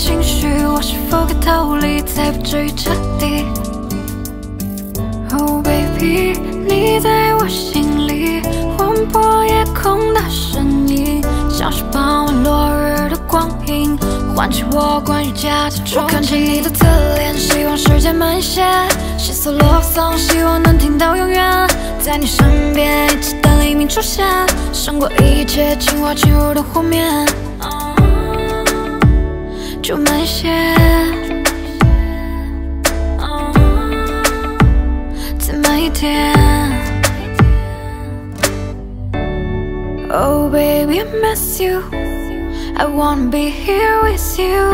情绪，我是否该逃离，才不至于彻底？Oh baby，你在我心里，划破夜空的身影，像是傍晚落日的光影，唤起我关于家的憧憬。我看着你的侧脸，希望时间慢些，细诉落丧，希望能听到永远，在你身边，一起等黎明出现，胜过一切情话侵入的湖面。就慢些，再慢一点。Oh baby, I miss you. I wanna be here with you.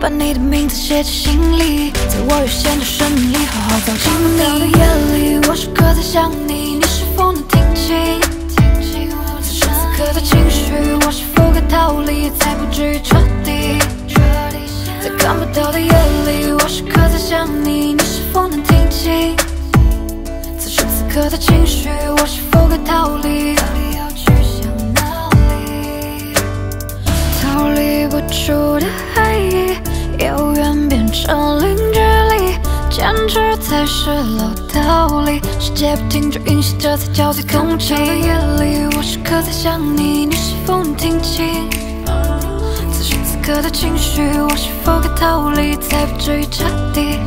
把你的名字写进心里，在我有限的生命里好好放进你。到的夜里，我时刻在想你，你是否能听清？此时此刻的情绪，我是否该逃离，才不至于彻底？在看不到的夜里，我时刻在想你，你是否能听清？此时此刻的情绪，我是否该逃离？到底要去向哪里？逃离不出的爱意，遥远变成零距离，坚持才是老道理。世界不停止运行，这才叫最空气。的夜里，我时刻在想你，你是否能听清？此刻的情绪，我是否该逃离，才不至于彻底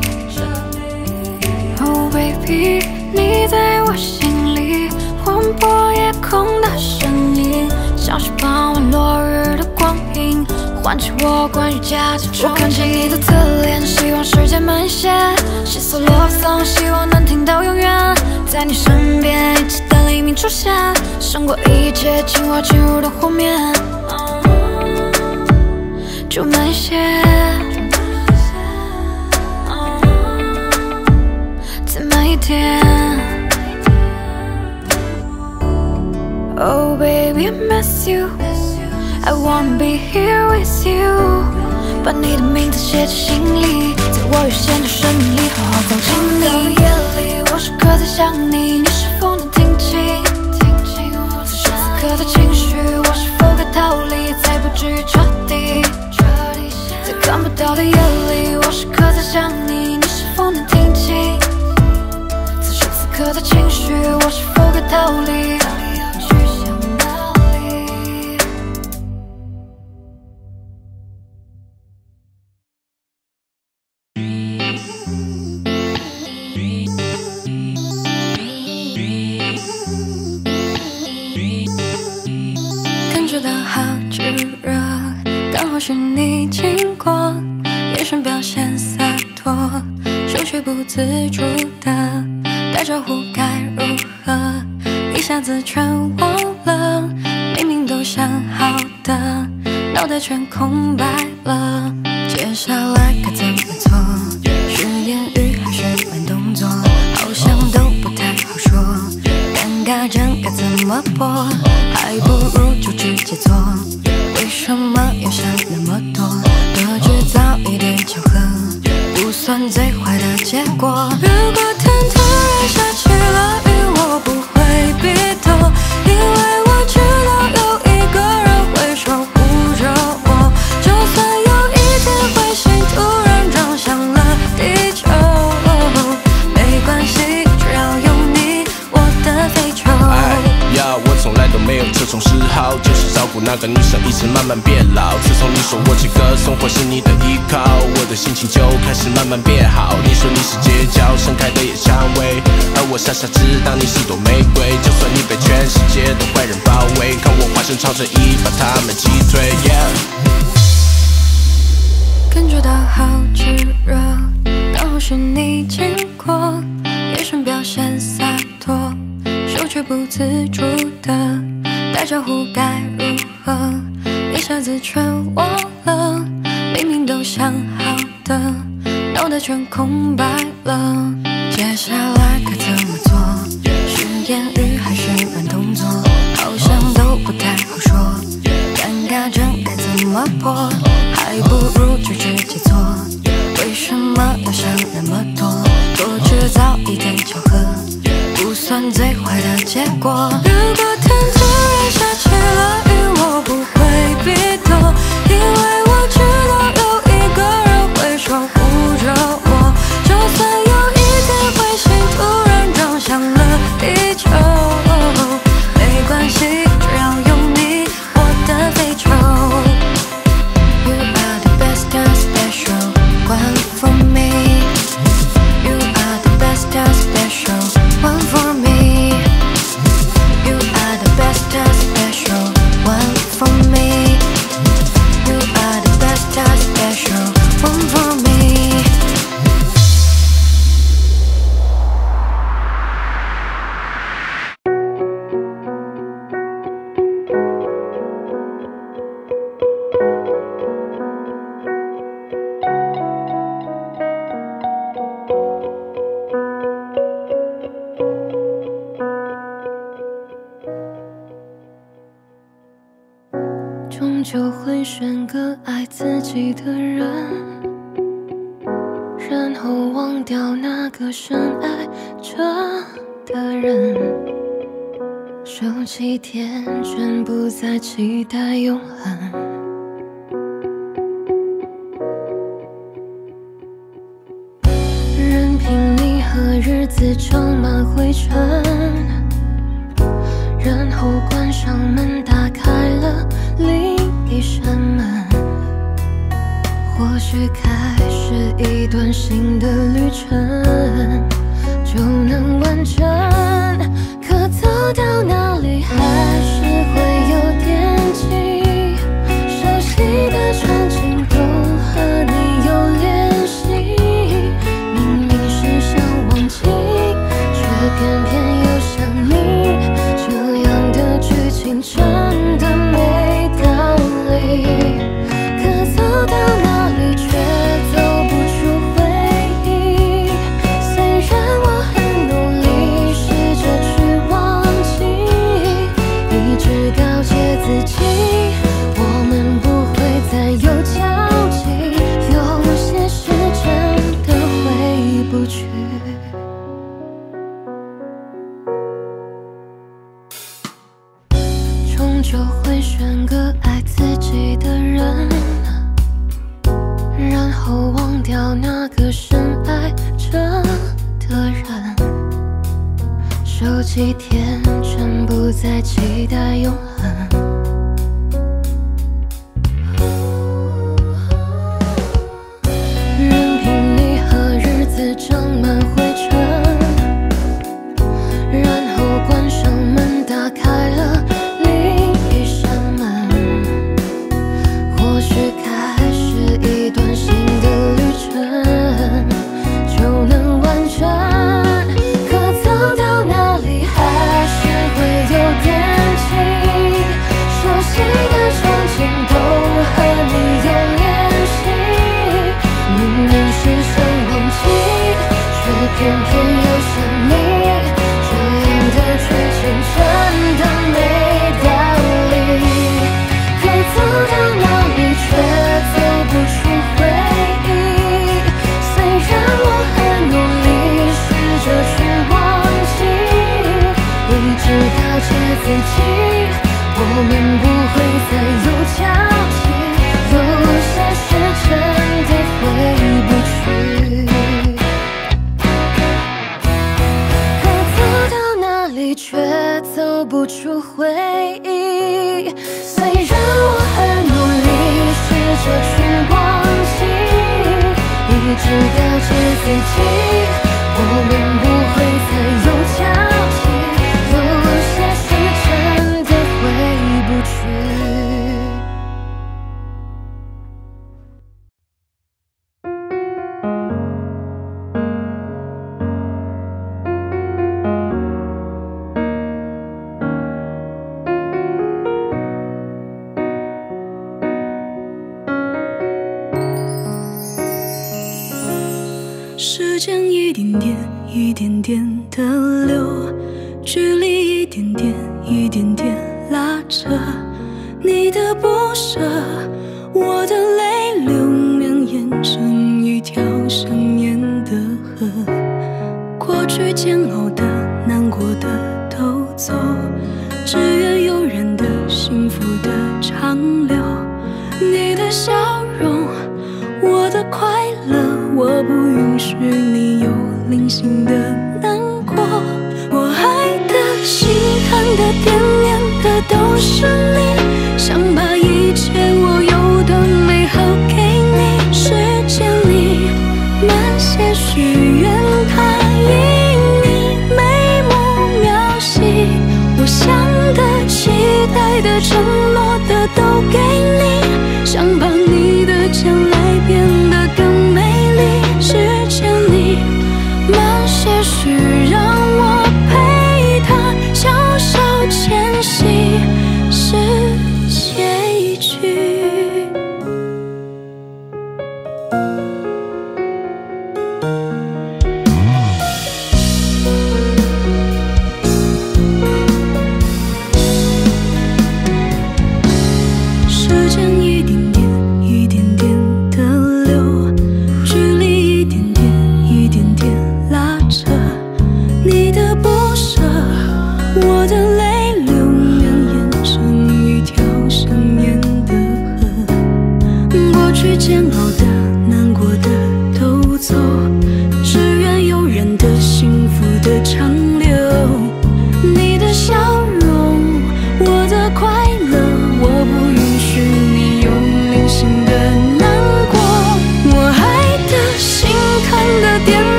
？Oh baby，你在我心里，划破夜空的声音，像是傍晚落日的光影，唤起我关于家的憧憬。我看着你的侧脸，希望时间慢些，细诉落丧，希望能听到永远，在你身边，一起等黎明出现，胜过一切情话侵入的湖面。就慢些，再慢一点。Oh baby, I miss you. I wanna be here with you. 把你的名字写进心里，在我有限的生命里好好放进你。夜里，我时刻在想你，你是否能听清？此时此刻的情绪，我是否该逃离，才不至于彻底？看不到的夜里，我时刻在想你，你是否能听清？此时此刻的情绪，我是否该逃离？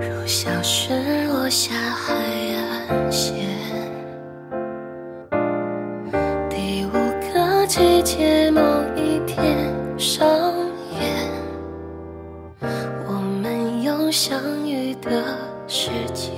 如小雪落下海岸线第五个季节某一天上演我们有相遇的时间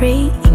花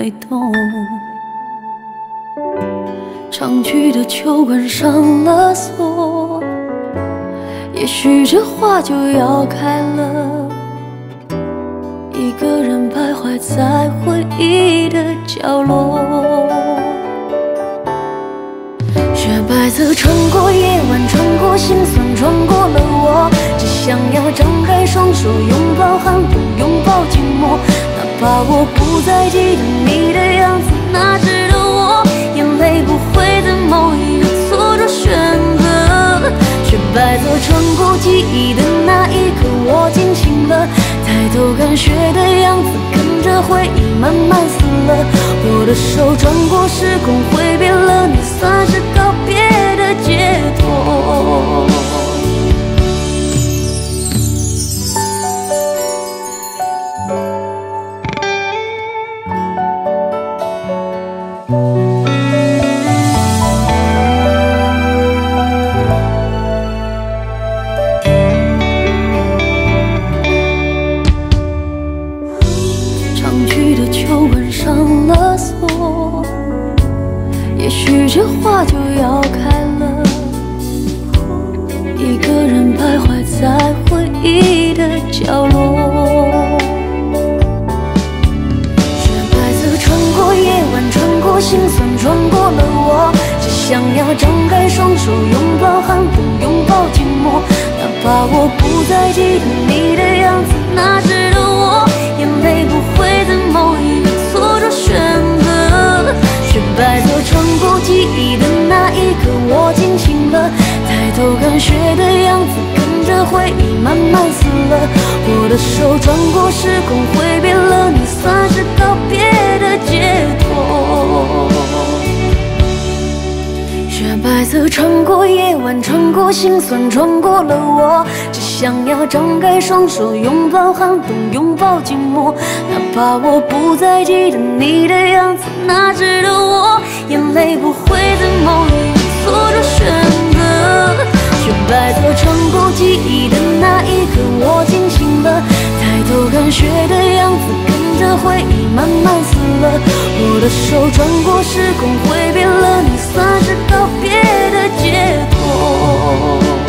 还没懂。常去的球馆上了锁，也许这花就要开了。一个人徘徊在回忆的角落。雪白色穿过夜晚，穿过心酸，穿过了我，只想要张开双手，拥抱寒冬，拥抱寂寞。哪怕我不再记得你的样子，那时的我，眼泪不会在某一刻做出选择。雪白色穿过记忆的那一刻，我惊醒了，抬头看雪的样子，跟着回忆慢慢死了。我的手穿过时空，挥别了你，算是告别的解脱。慢慢死了。我的手穿过时空，挥别了你，算是告别的解脱。雪白色穿过夜晚，穿过心酸，穿过了我，只想要张开双手，拥抱寒冬，拥抱寂寞。哪怕我不再记得你的样子，那时的我，眼泪不会在某一刻错着选择。雪白的穿过记忆的那一刻，我惊醒了，抬头看雪的样子，跟着回忆慢慢死了。我的手穿过时空，挥别了你，算是告别的解脱。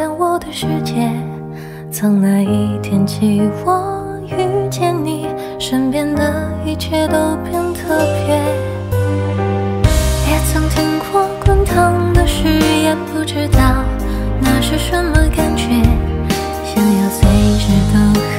看我的世界从那一天起我遇见你身边的一切都变特别。也曾听过滚烫的誓言不知道那是什么感觉。想要随时都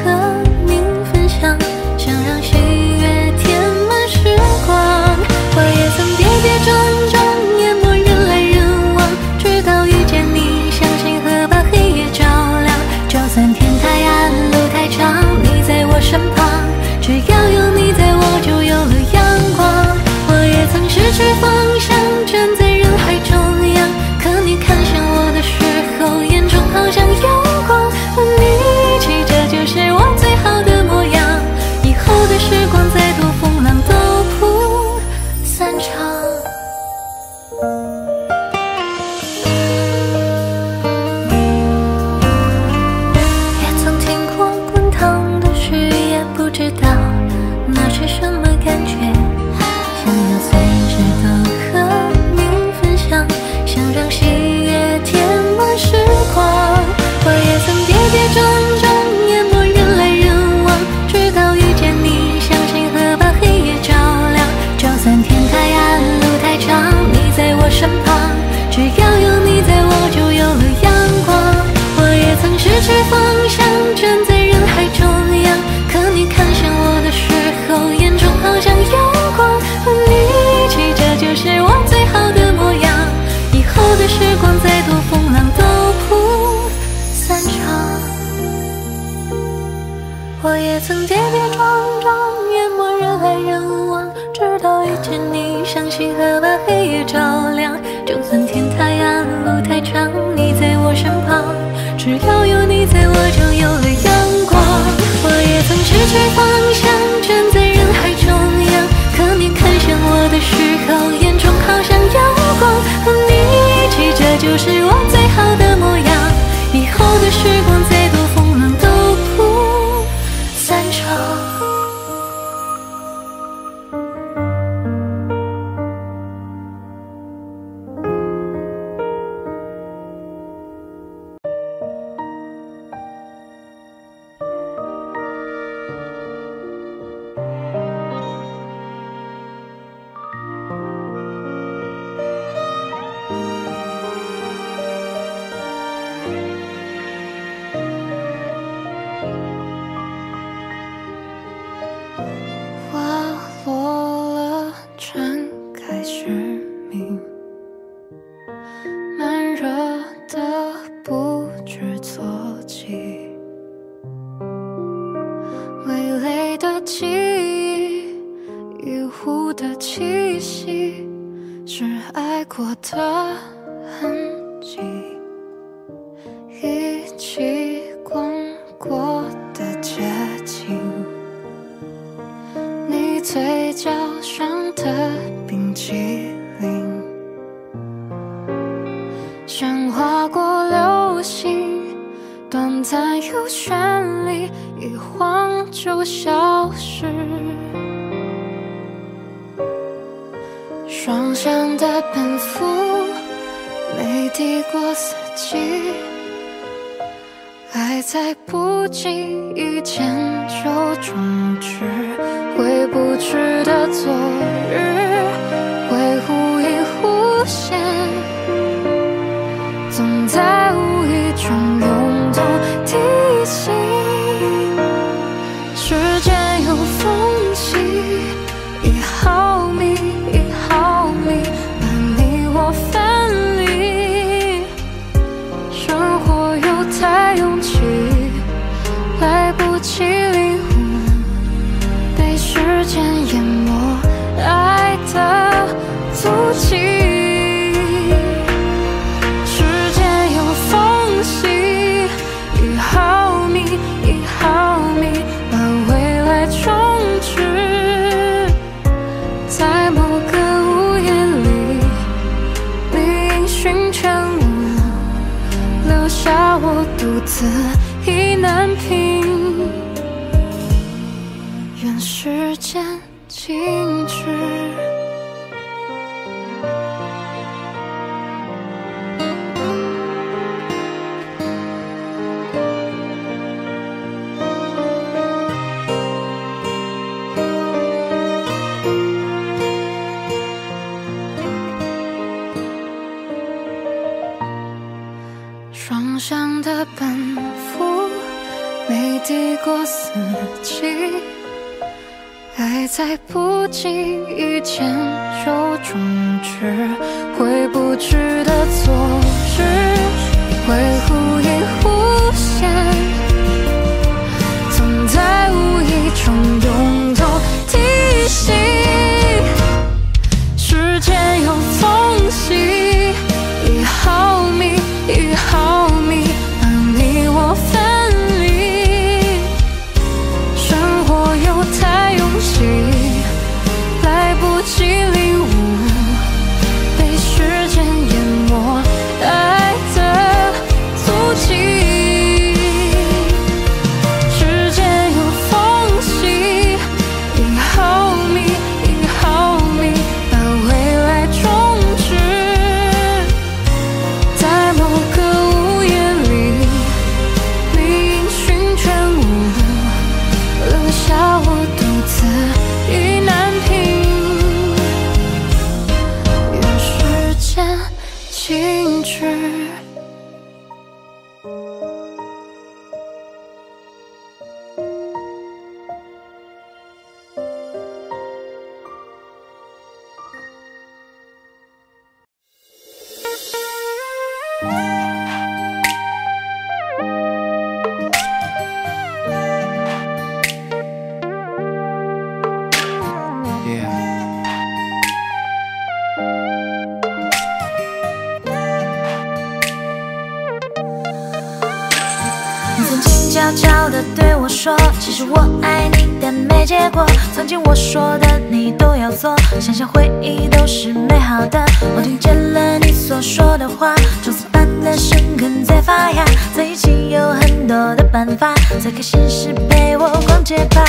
悄悄地对我说，其实我爱你，但没结果。曾经我说的你都要做，想想回忆都是美好的。我听见了你所说的话，种子般的生根在发芽，在一起有很多的办法，在开心时陪我逛街吧。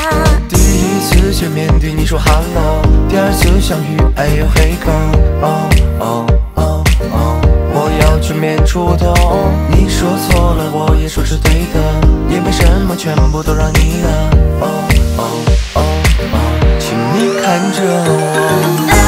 第一次见面对你说 hello，第二次相遇，哎呦嘿 girl。要全面出动。你说错了，我也说是对的，也没什么，全部都让你了。哦哦哦，请你看着我。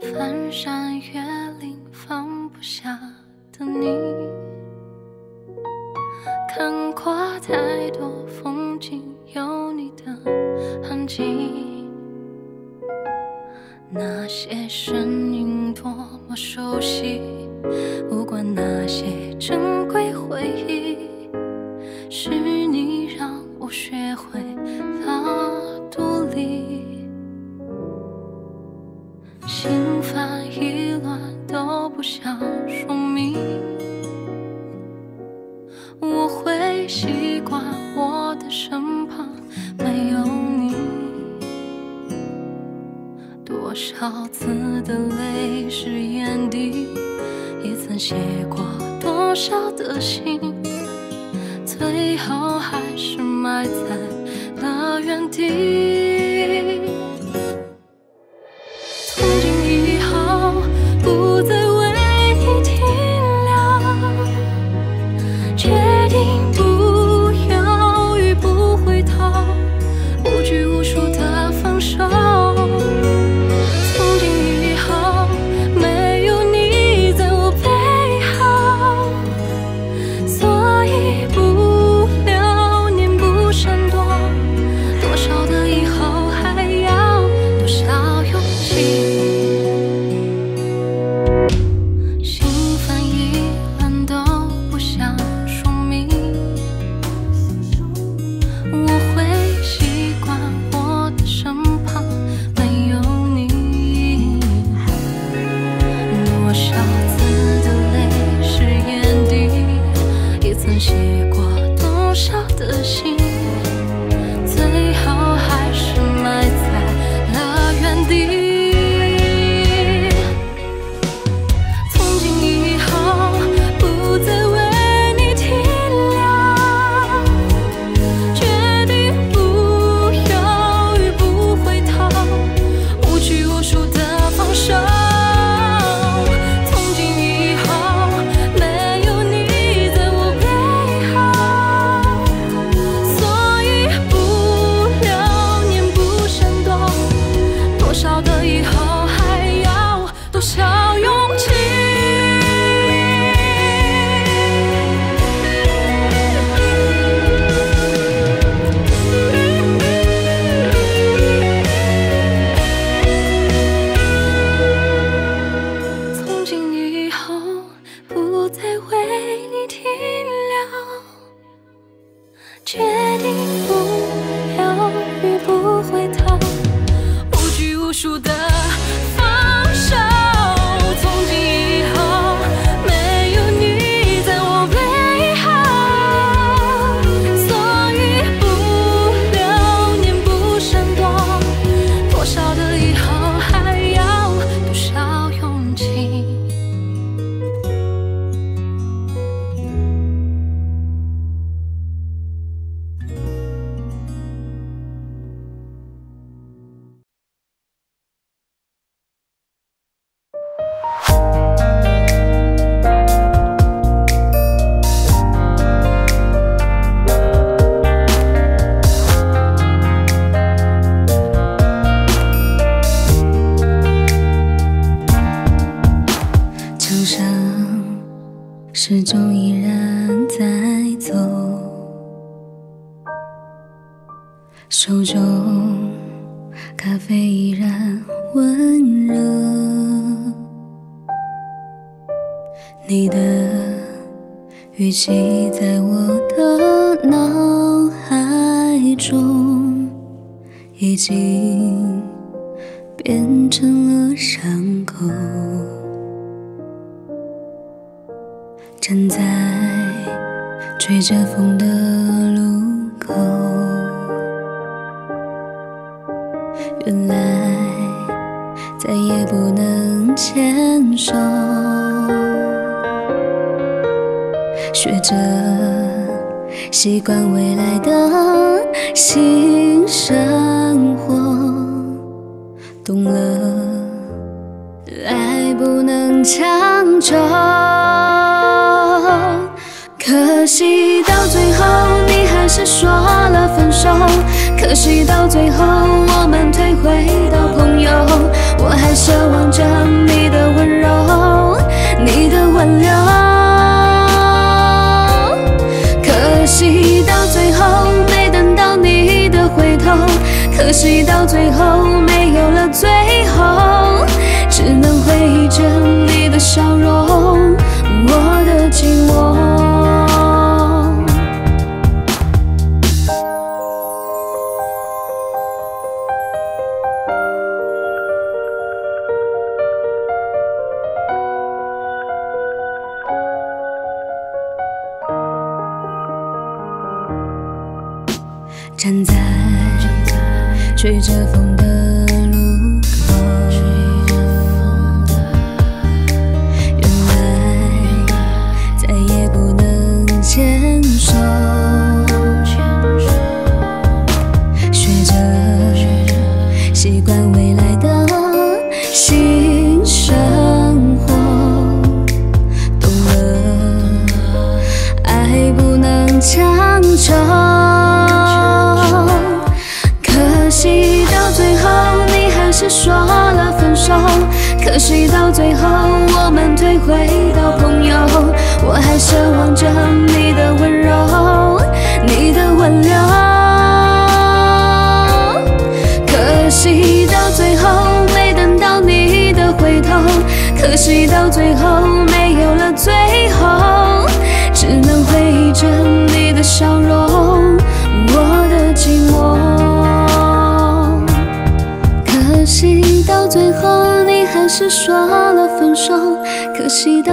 翻山越岭，放不下的你，看过太多风景，有你的痕迹。那些声音多么熟悉，无关那些珍贵回忆。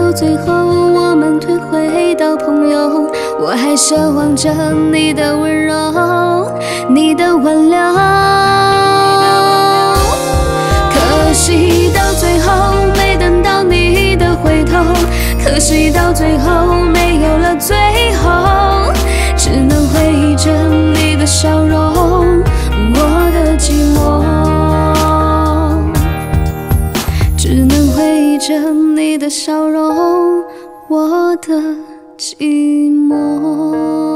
到最后我们退回到朋友我还奢望着你的温柔你的挽留可惜到最后没等到你的回头可惜到最后没有了最后只能回忆着你的笑容我的寂寞。着你的笑容我的寂寞。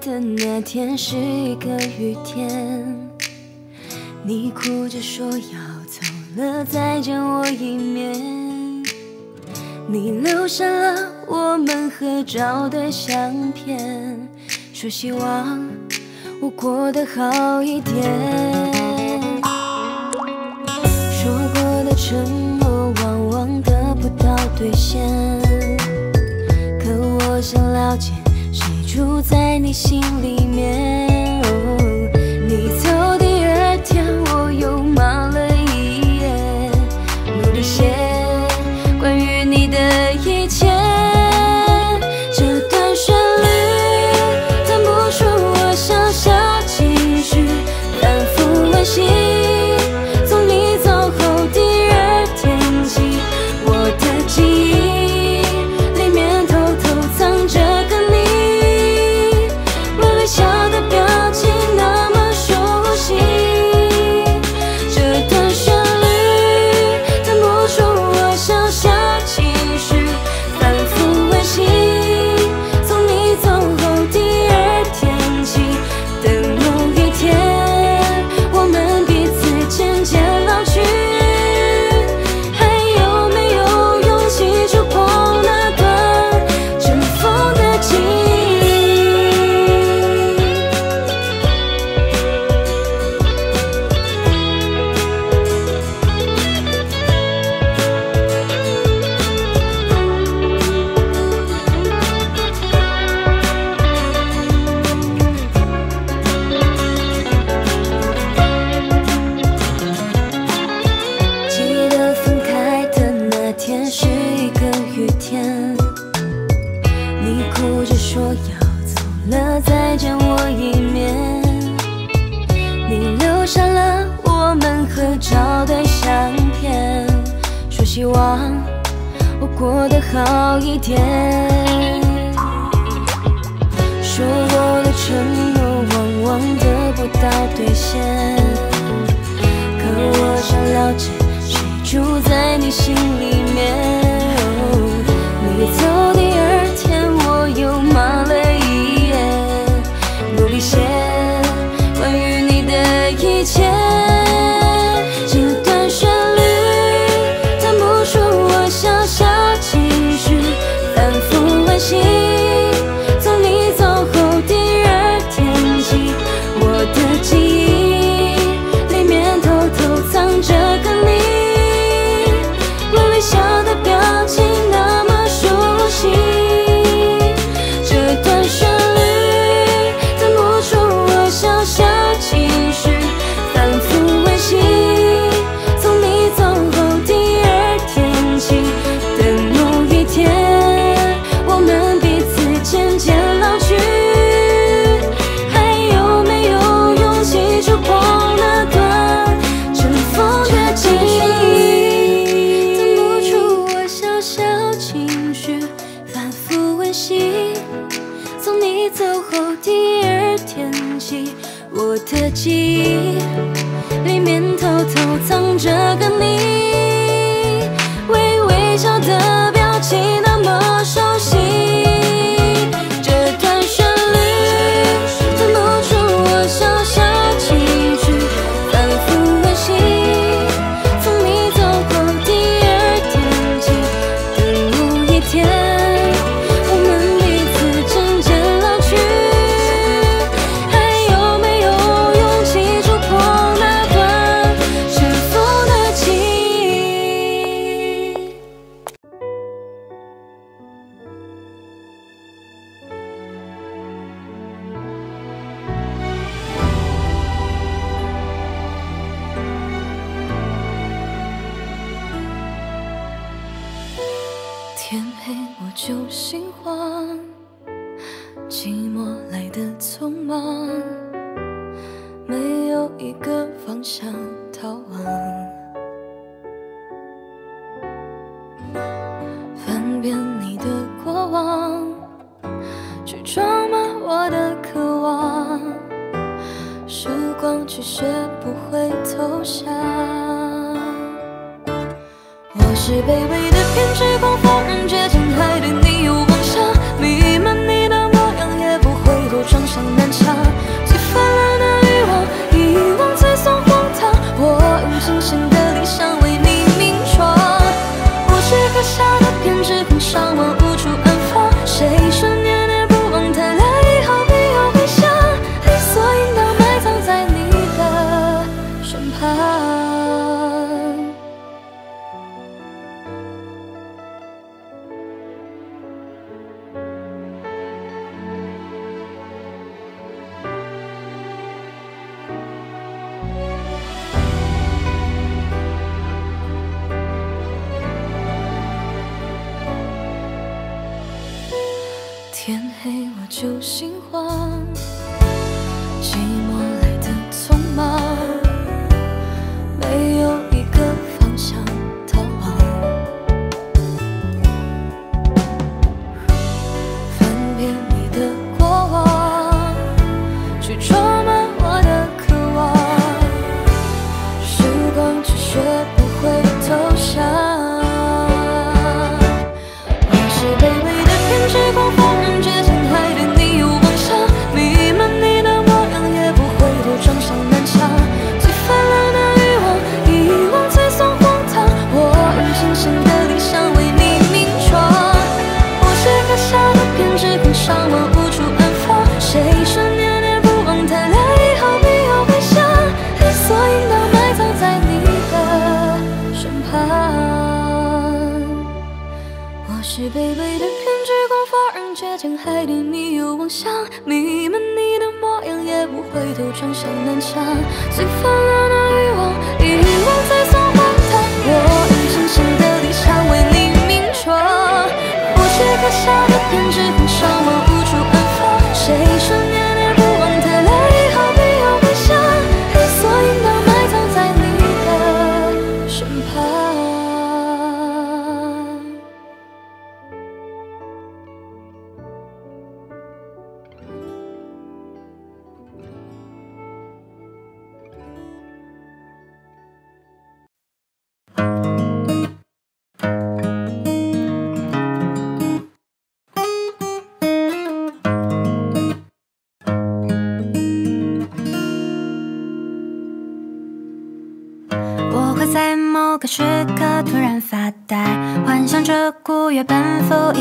的那天是一个雨天你哭着说要走了再见我一面你留下了我们合照的相片说希望我过得好一点？说过的承诺往往得不到兑现。可我想了解住在你心里面哦你走第二天我又骂了这个你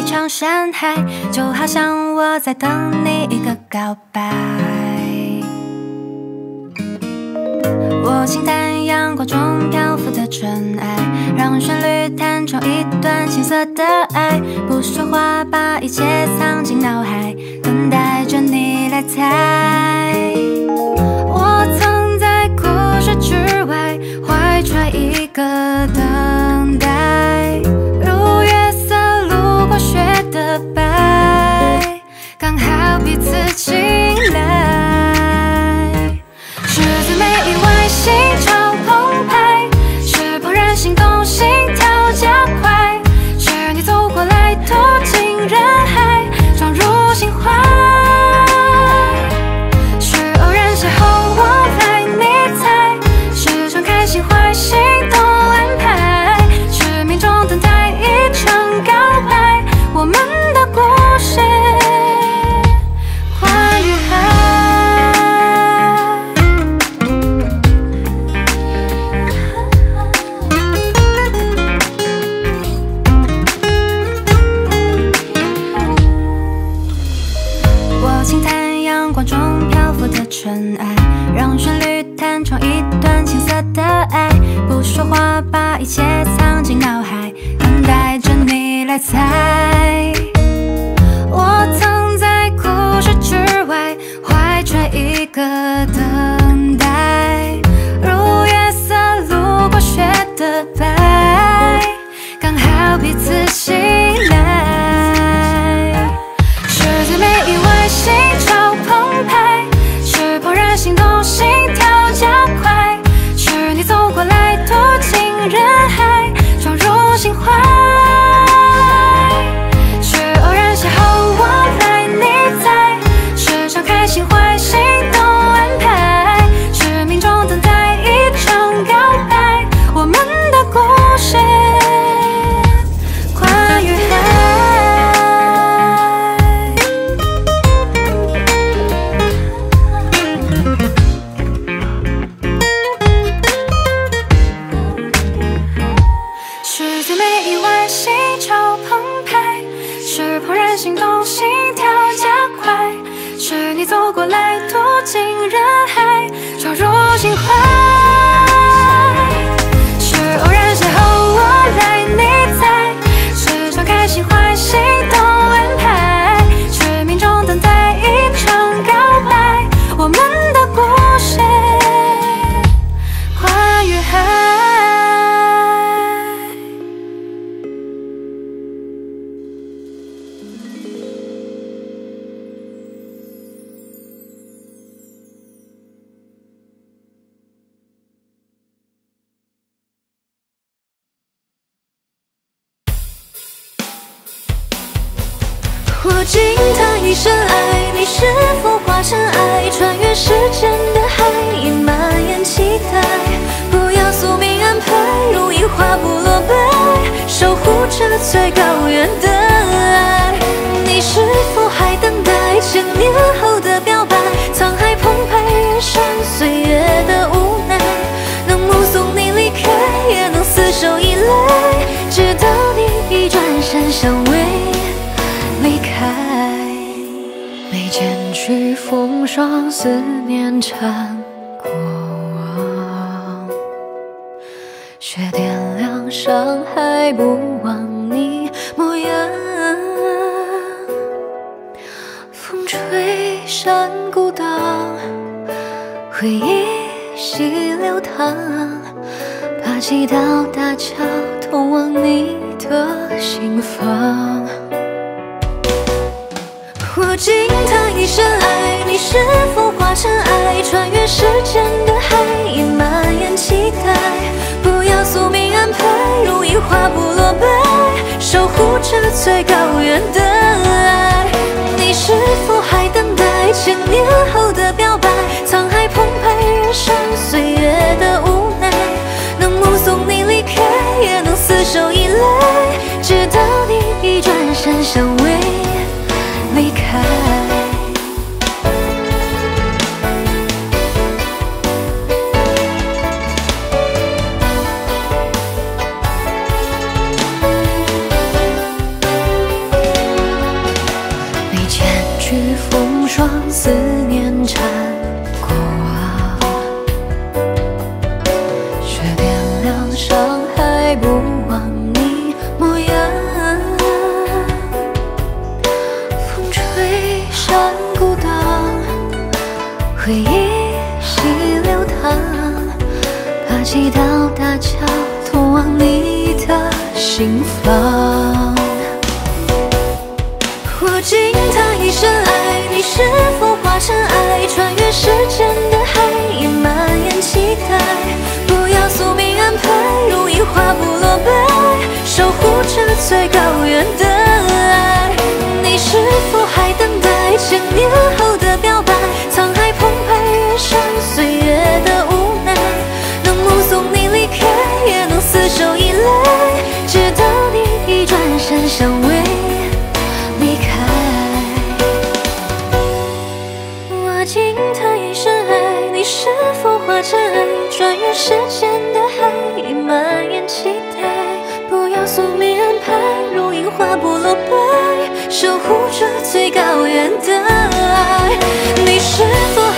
场山海，就好像我在等你一个告白。我轻叹阳光中漂浮的尘埃，让旋律弹唱一段青涩的爱，不说话，把一切藏进脑海，等待着你来猜。我曾在故事之外，怀揣一个的。白，刚好彼此清风吹山古道，回忆细流淌，把几道大桥通往你的心房。我惊叹一生爱，你是否化成爱，穿越时间的海，已蔓延期待。不要宿命安排，如樱花不落败，守护着最高远的爱。是否还等待千年后的表白？沧海澎湃，人生岁月的无奈，能目送你离开，也能厮守依赖，直到你一转身相偎离开。心房。我敬他一生爱，你是否化成爱，穿越时间的海，也蔓延期待。不要宿命安排，如樱花不落败，守护着最高远的爱。你是否还等待千年后的表白？沧海守护着最高远的爱。你是否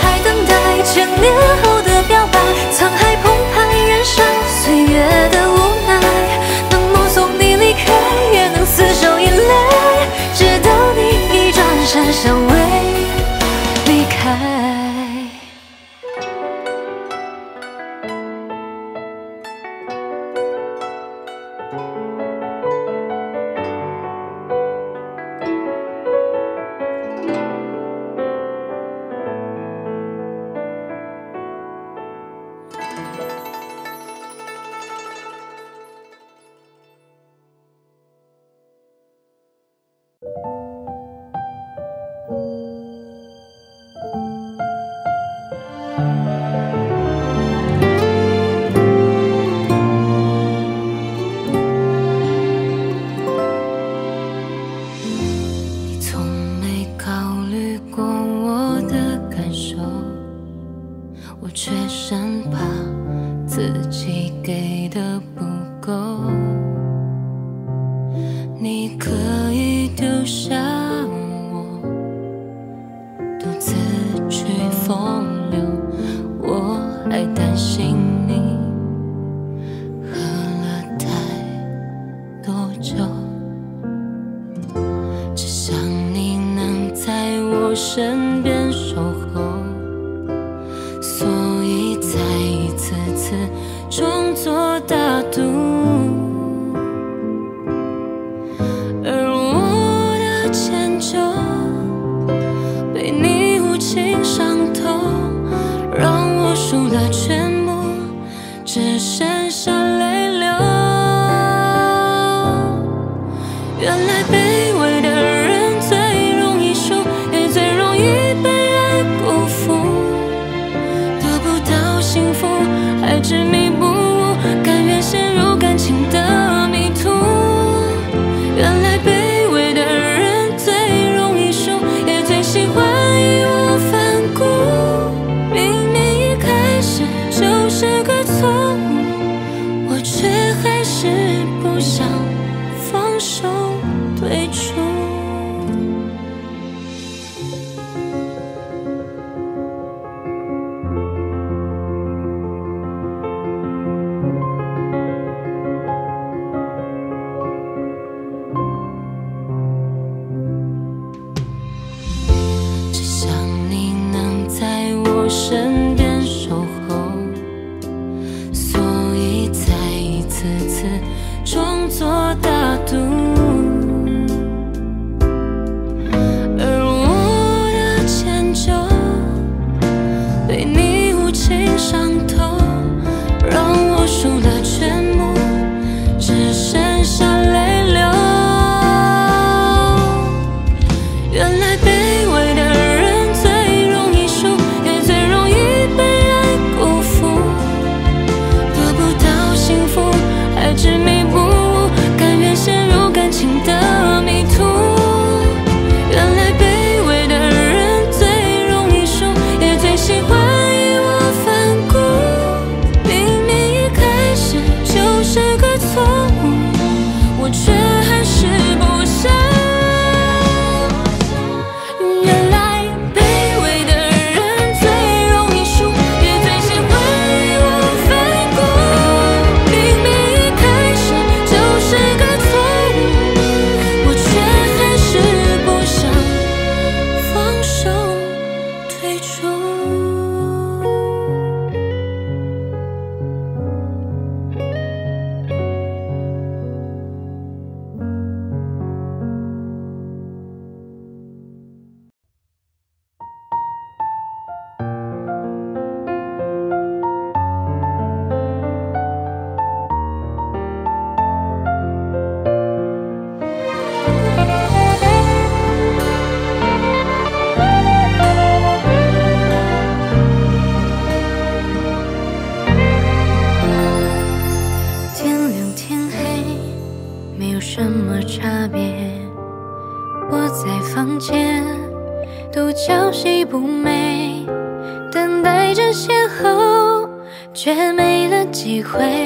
会，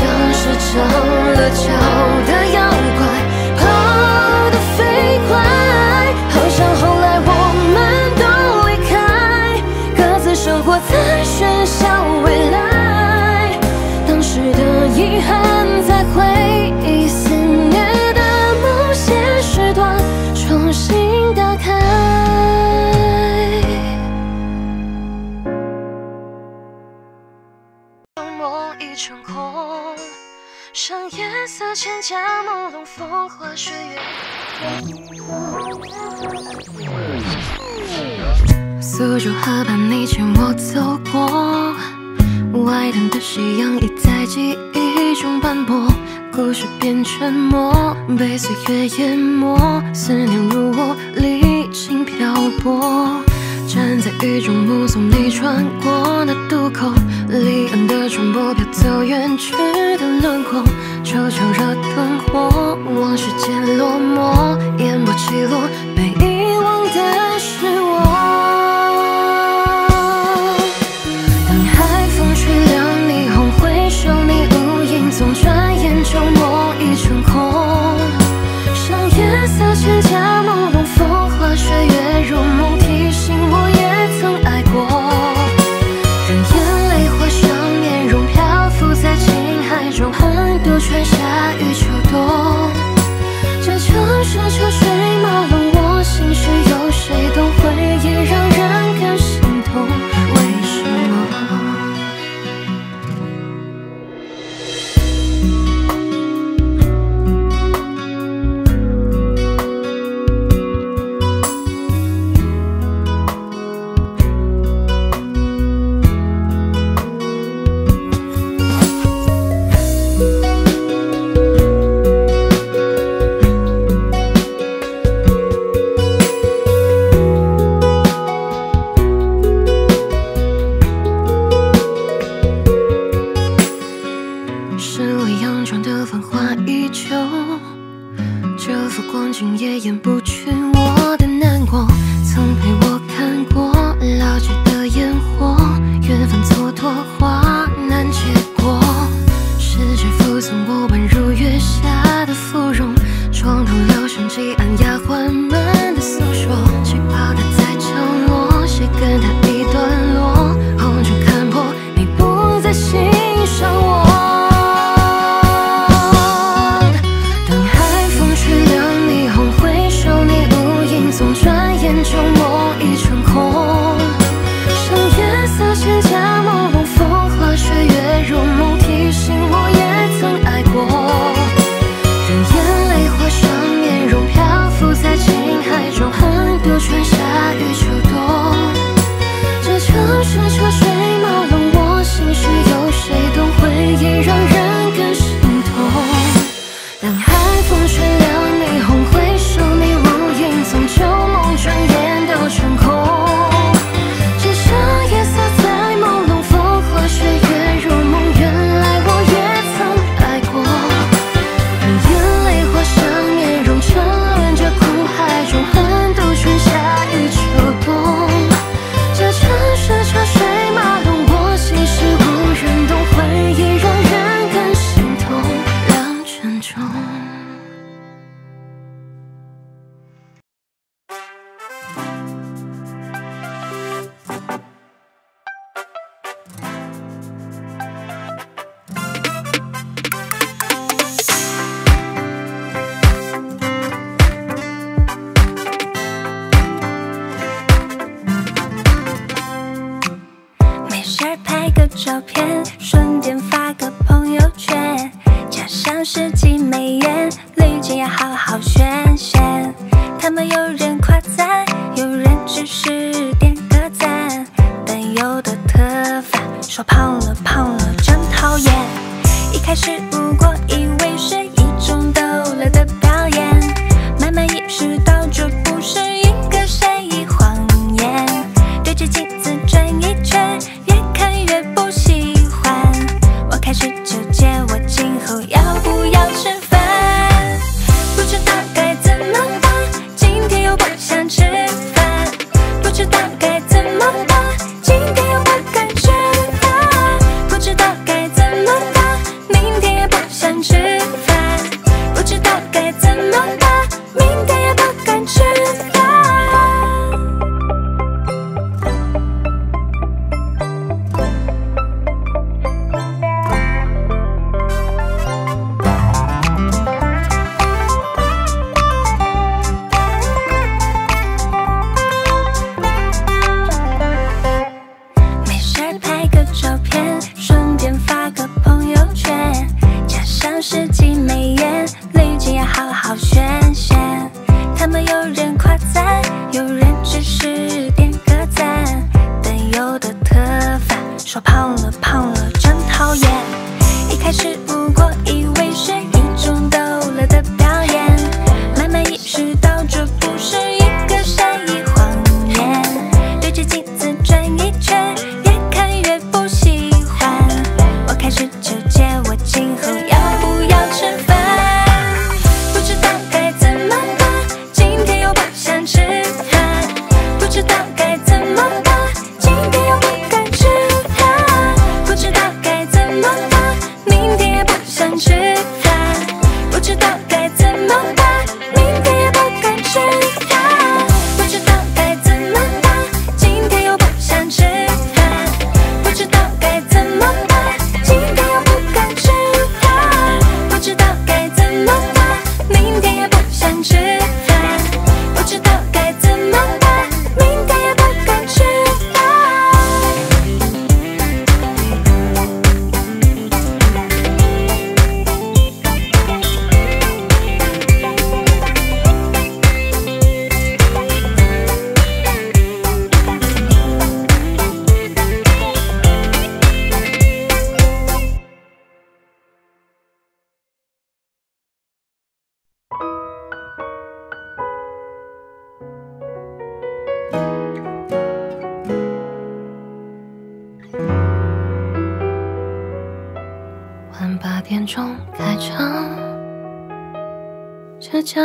像是长了脚的妖怪，跑得飞快，好像后来我们都离开，各自生活在喧嚣未来，当时的遗憾在回忆。风花雪月。苏州河畔，你牵我走过，外滩的夕阳已在记忆中斑驳。故事变沉默，被岁月淹没，思念如我历经漂泊。站在雨中目送你穿过那渡口，离岸的船舶飘走远去的轮廓，悄悄热灯火，往事间落寞，烟波起落，被遗忘的是我。special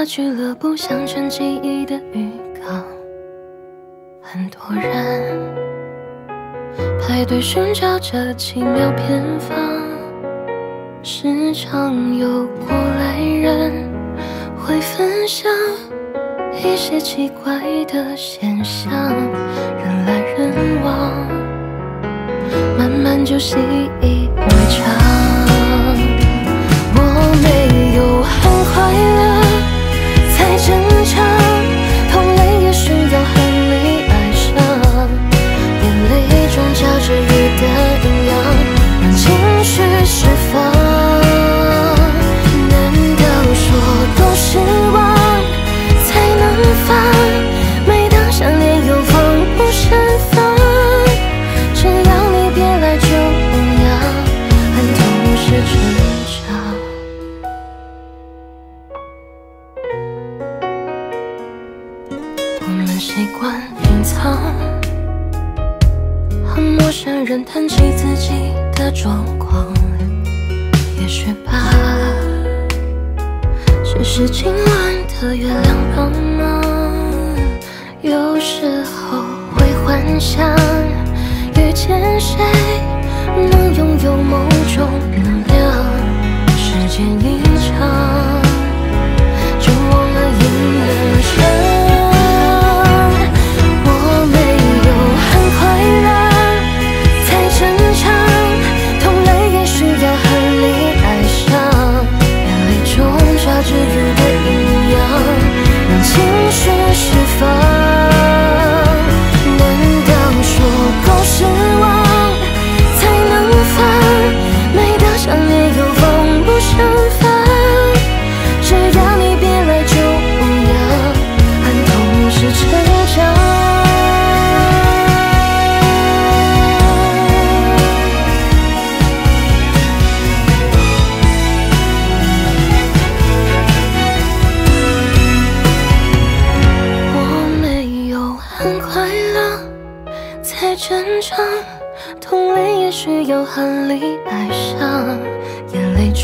俱乐部像征记忆的浴缸，很多人排队寻找着奇妙偏方。时常有过来人会分享一些奇怪的现象，人来人往，慢慢就习以为常。我没有很快乐。争吵谈起自己的状况，也许吧，只是今晚的月亮帮忙，有时候会幻想，遇见谁能拥有某种能量，时间一长。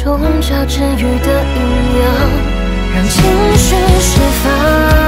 中嚼治愈的营养，让情绪释放。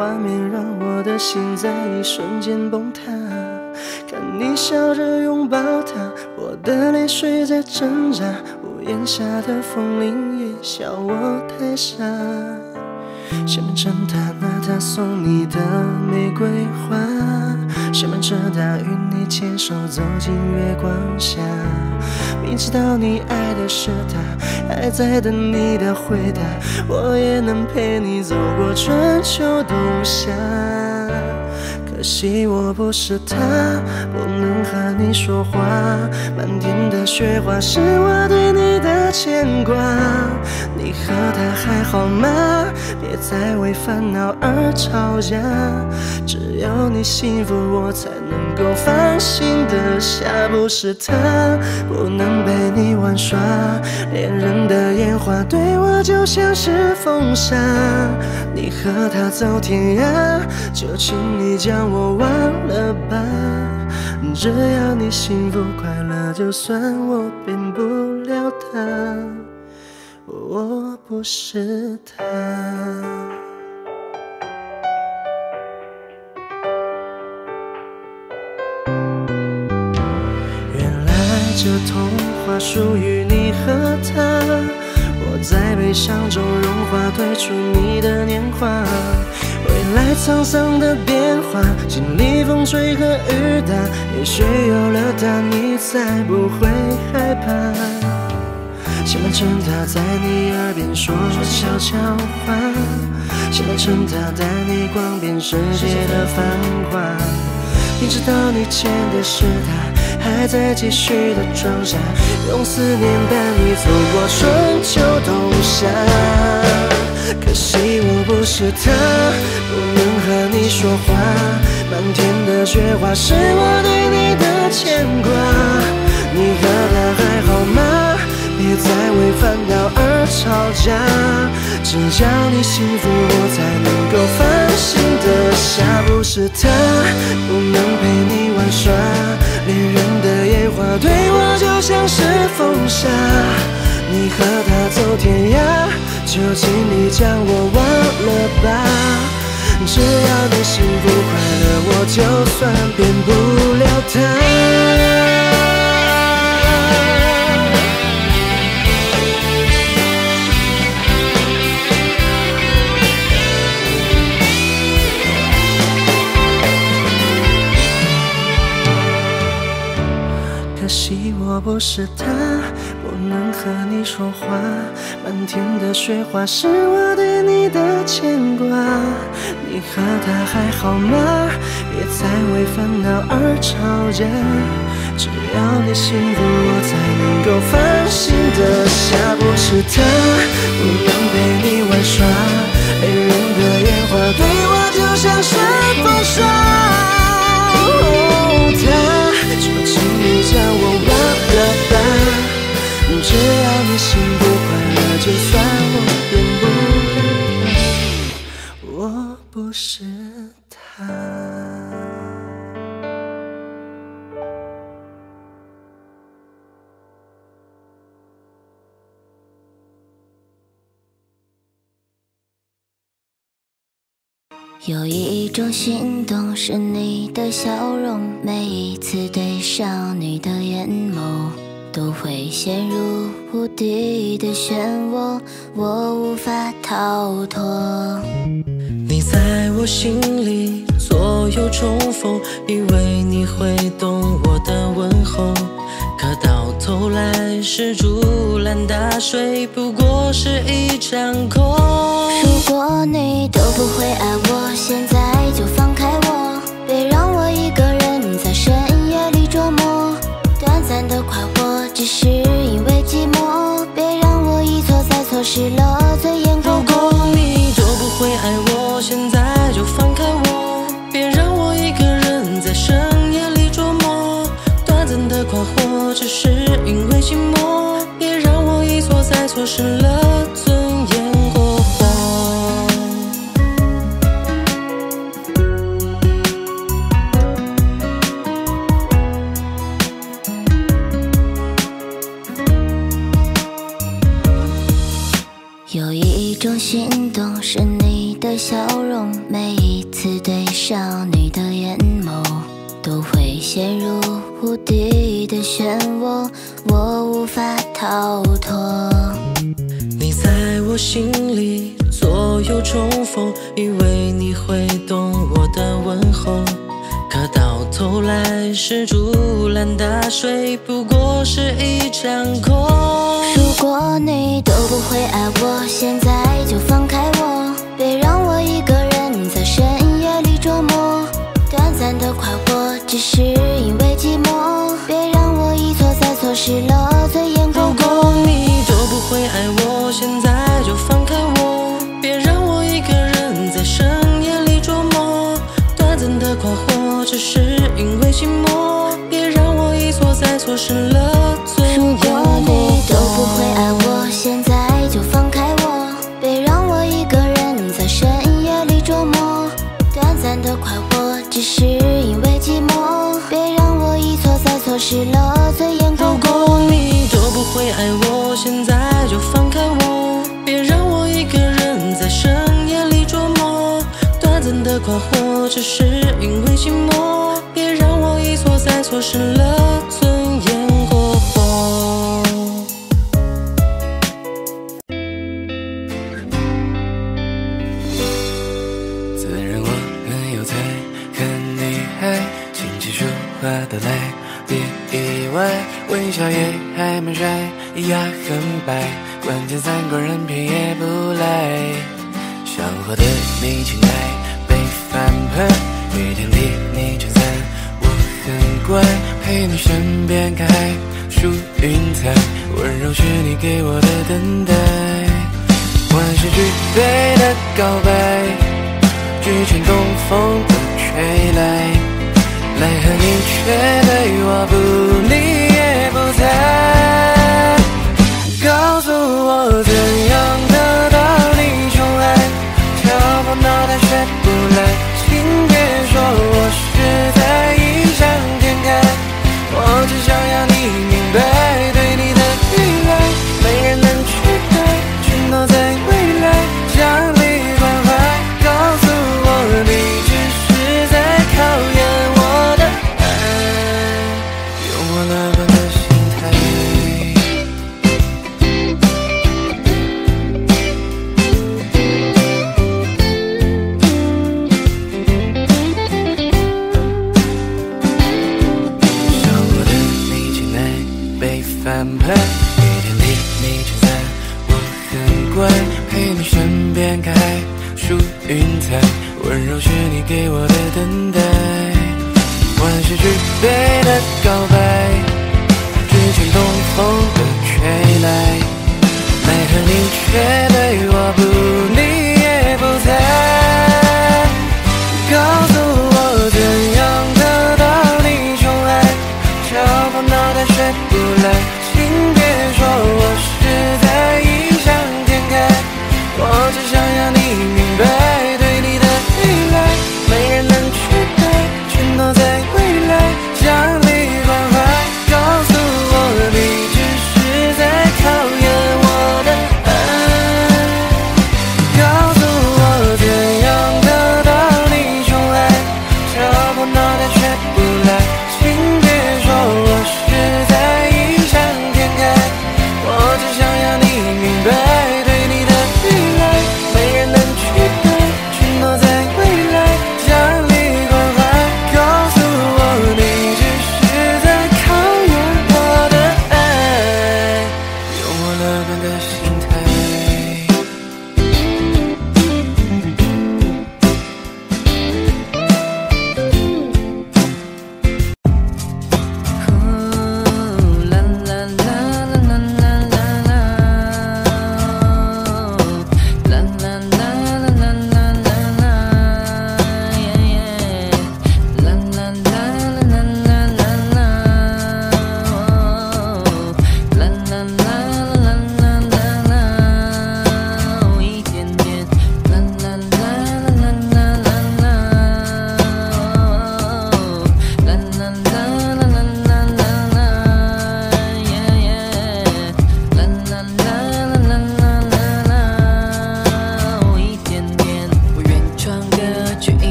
画面让我的心在一瞬间崩塌。看你笑着拥抱他，我的泪水在挣扎。屋檐下的风铃也笑我太傻。谁瞒着他拿他送你的玫瑰花？谁瞒着他与你牵手走进月光下？明知道你爱的是他，还在等你的回答。我也能陪你走过春秋冬夏。可惜我不是他，不能和你说话。漫天的雪花是我对你的牵挂。你和他还好吗？别再为烦恼而吵架。只有你幸福，我才能够放心的下。不是他，不能陪你玩耍。恋人的烟花对我就像是风沙。你和他走天涯，就请你将我忘了吧。只要你幸福快乐，就算我变不了他，我不是他。原来这童话属于你和他，我在悲伤中融化，退出你的年华。未来沧桑的变化，经历风吹和雨打，也许有了他，你才不会害怕。谁瞒着他在你耳边说悄悄话？谁瞒着他带你逛遍世界的繁华？明知道你欠的是他，还在继续的装傻，用思念伴你走过春秋冬夏。可惜我不是他，不能和你说话。漫天的雪花是我对你的牵挂。你和他还好吗？别再为烦恼而吵架。只要你幸福，我才能够放心的下。不是他，不能陪你玩耍。恋人的烟花对我就像是风沙。你和他走天涯，就请你将我忘了吧。只要你幸福快乐，我就算变不了他。可惜我不是他，不能和你说话。漫天的雪花是我对你的牵挂。你和他还好吗？别再为烦恼而吵架。只要你幸福，我才能够放心的下。不是他，不能陪你玩耍。恋人的烟花对我就像是风沙。他，就请你将我。只要你幸福快乐，就算我变不了，我不是他。有一种心动是你的笑容，每一次对上你的眼眸，都会陷入无底的漩涡，我无法逃脱。你你在我心里左右重逢，以为你会懂我的问候，可到头来是竹篮打水，不过是一场空。如果你都不会爱我，现在失了最眼过如果你都不会爱我，现在就放开我，别让我一个人在深夜里琢磨。短暂的快活只是因为寂寞，别让我一错再错失了笑容，每一次对上你的眼眸，都会陷入无底的漩涡，我无法逃脱。你在我心里左右重逢，以为你会懂我的问候，可到头来是竹篮打水，不过是一场空。如果你都不会爱我，现在就放开我，别让我一个人在深夜里琢磨。短暂的快活只是因为寂寞，别让我一错再错失了最眼过如果你就不会爱我，现在只是因为寂寞，别让我一错再错失了最眼过如果你都不会爱我，现在就放开我，别让我一个人在深夜里琢磨。短暂的快活只是因为寂寞，别让我一错再错失了笑也还蛮帅，牙很白，关键三个人品也不赖。想活的你请来被翻盘，每天替你撑伞，我很乖，陪你身边看海，数云彩，温柔是你给我的等待，万事俱备的告白。举拳东风都吹来，奈何你却对我不理不在。告诉我怎样给我的等待，万事俱备的告白，举拳东风的吹来，奈何你却对我不理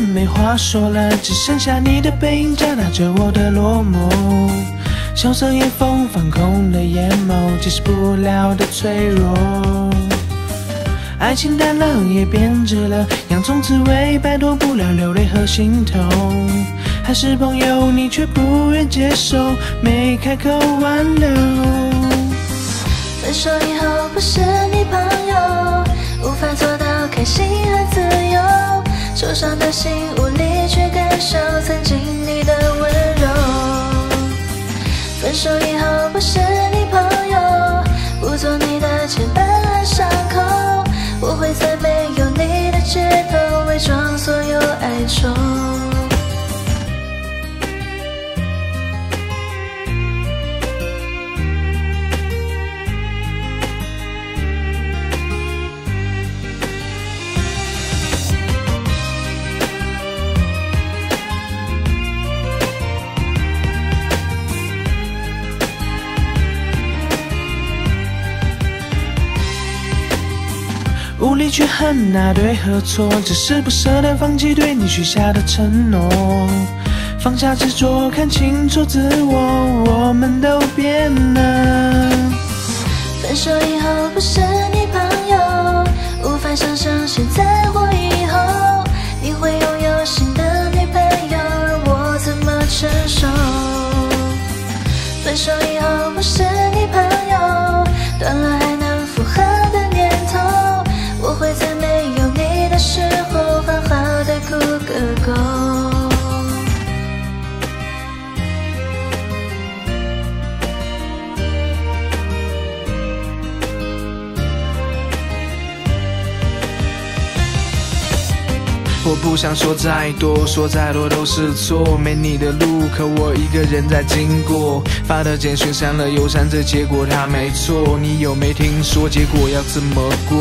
没话说了，只剩下你的背影夹杂着我的落寞。萧瑟夜风放空了眼眸，解释不了的脆弱。爱情淡了也变质了，洋葱滋味摆脱不了流泪和心痛。还是朋友，你却不愿接受，没开口挽留。分手以后不是你朋友，无法做到开心和自由。受伤的心无力去感受曾经你的温柔。分手以后不是你朋友，不做你的牵绊和伤口。我会在没有你的街头伪装所有哀愁。力去恨那对和错，只是不舍得放弃对你许下的承诺。放下执着，看清楚自我，我们都变了。分手以后不是你朋友，无法想象现在或以后你会拥有新的女朋友，让我怎么承受？分手以后不是你朋友，断了不想说再多，说再多都是错。没你的路，可我一个人在经过。发的简讯删了又删，这结果他没错。你有没听说结果要怎么过？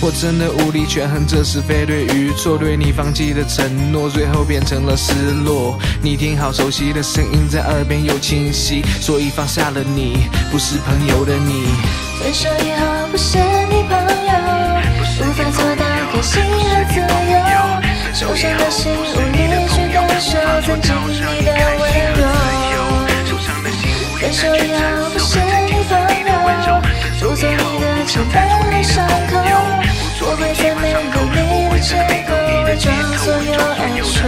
我真的无力权衡这是非对与错，对你放弃的承诺，最后变成了失落。你听好熟悉的声音在耳边又清晰，所以放下了你，不是朋友的你。分手以后不是你朋友，无法做到开心和自由。受伤的心无力去感受曾经你的温柔。分手以后不是你朋友，不做你的牵绊和伤口。我会在没有你的街头伪装所有哀愁。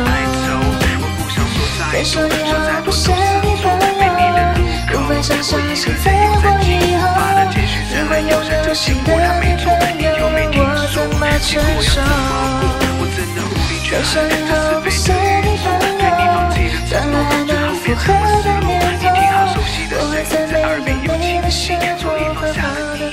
分手以后不是你朋友，无法想象现在或以后你会拥有新的女朋友，让我怎么承受？分手以后不是你朋友，断了还能复合的念头，我还在没有你的时候好好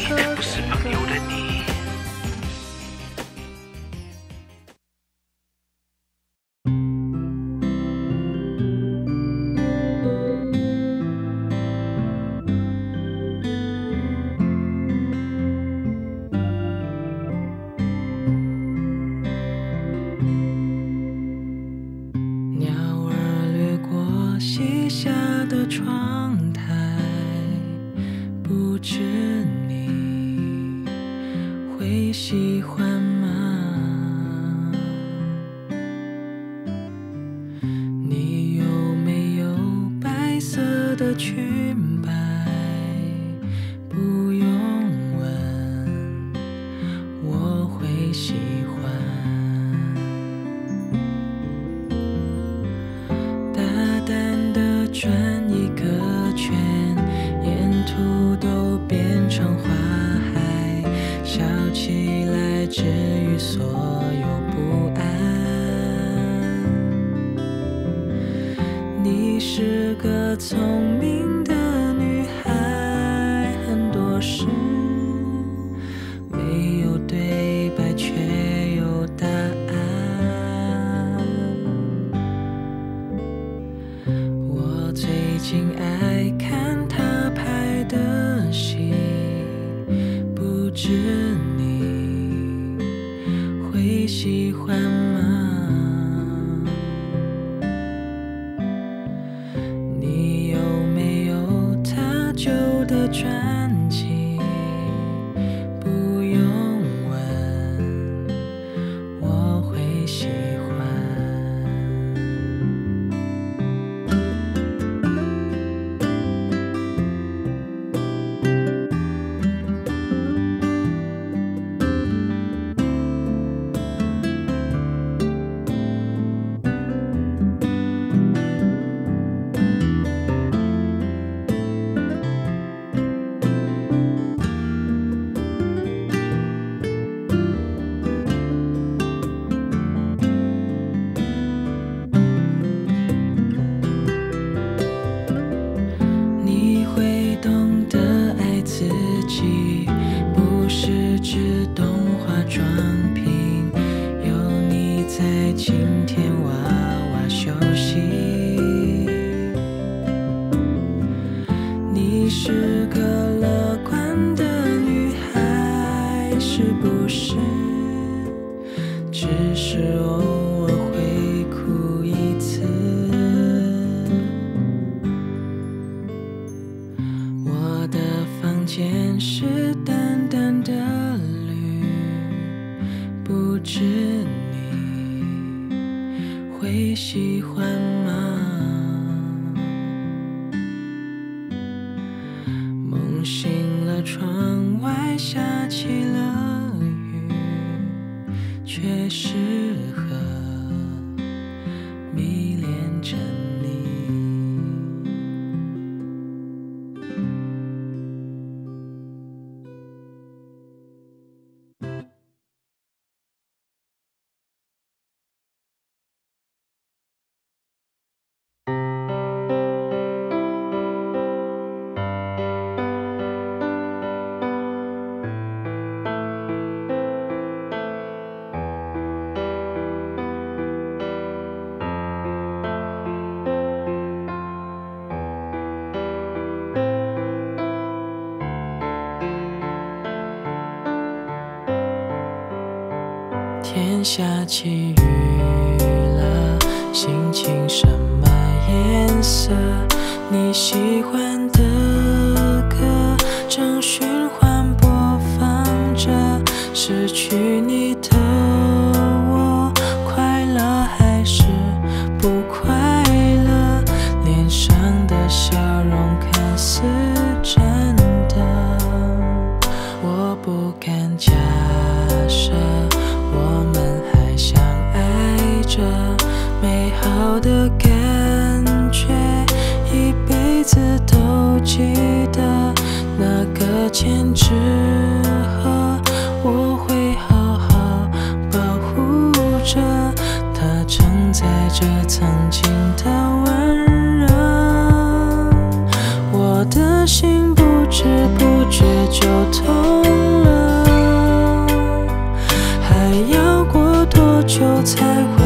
下起雨了心情什么颜色？你喜欢的歌正循环播放着失去你的坚持和我会好好保护着它承载着曾经的温热我的心不知不觉就痛了还要过多久才会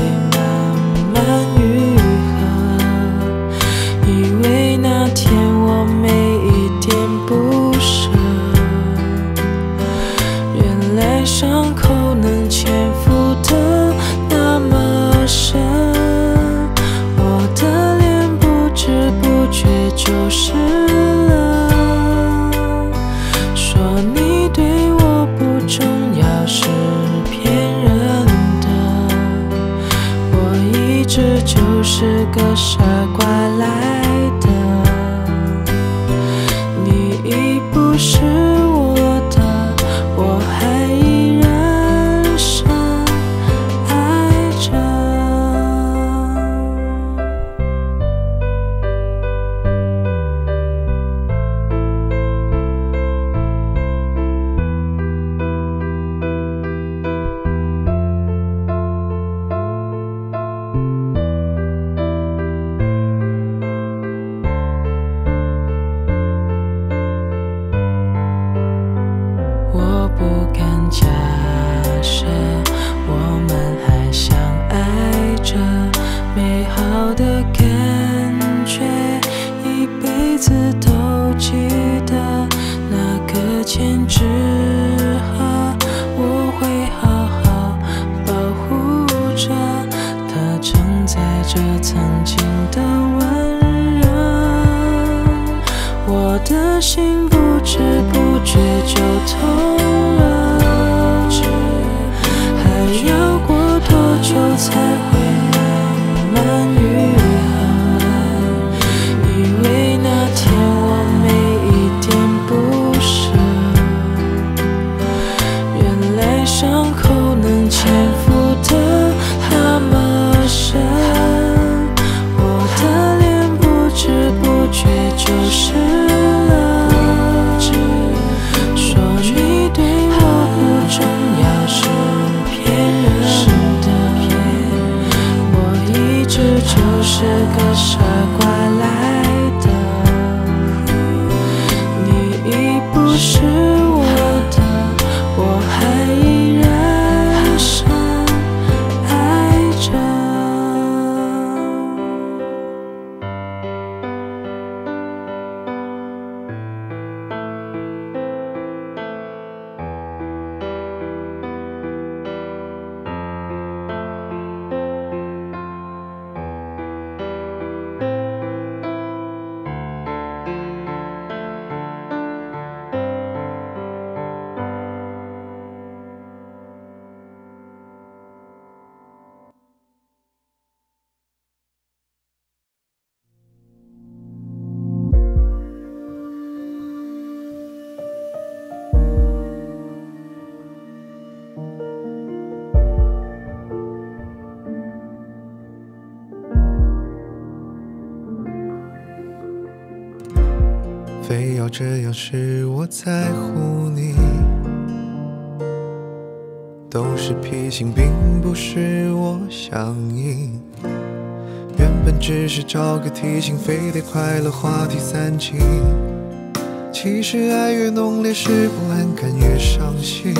是脾性，并不是我想应。原本只是找个提醒，非得快乐话题散尽。其实爱越浓烈，是不安感越伤心。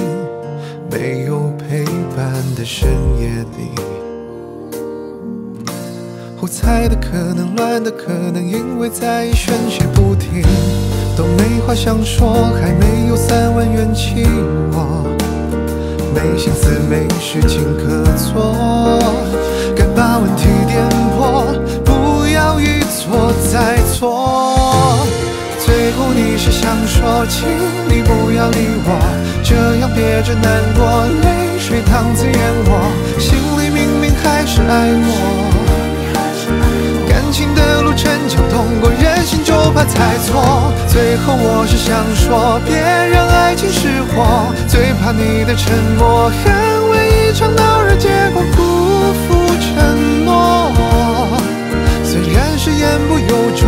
没有陪伴的深夜里，胡猜的可能，乱的可能，因为在意宣泄不停，都没话想说，还没有三万元气我，没心思，没事情可做，该把问题点破，不要一错再错。最后你是想说，请你不要理我，这样憋着难过，泪水淌在眼窝，心里明明还是爱我。感情的路逞强，通过任性就怕猜错。最后我是想说，别让爱情失火，最怕你的沉默，很为一场闹热结果，辜负承诺。虽然誓言不由衷，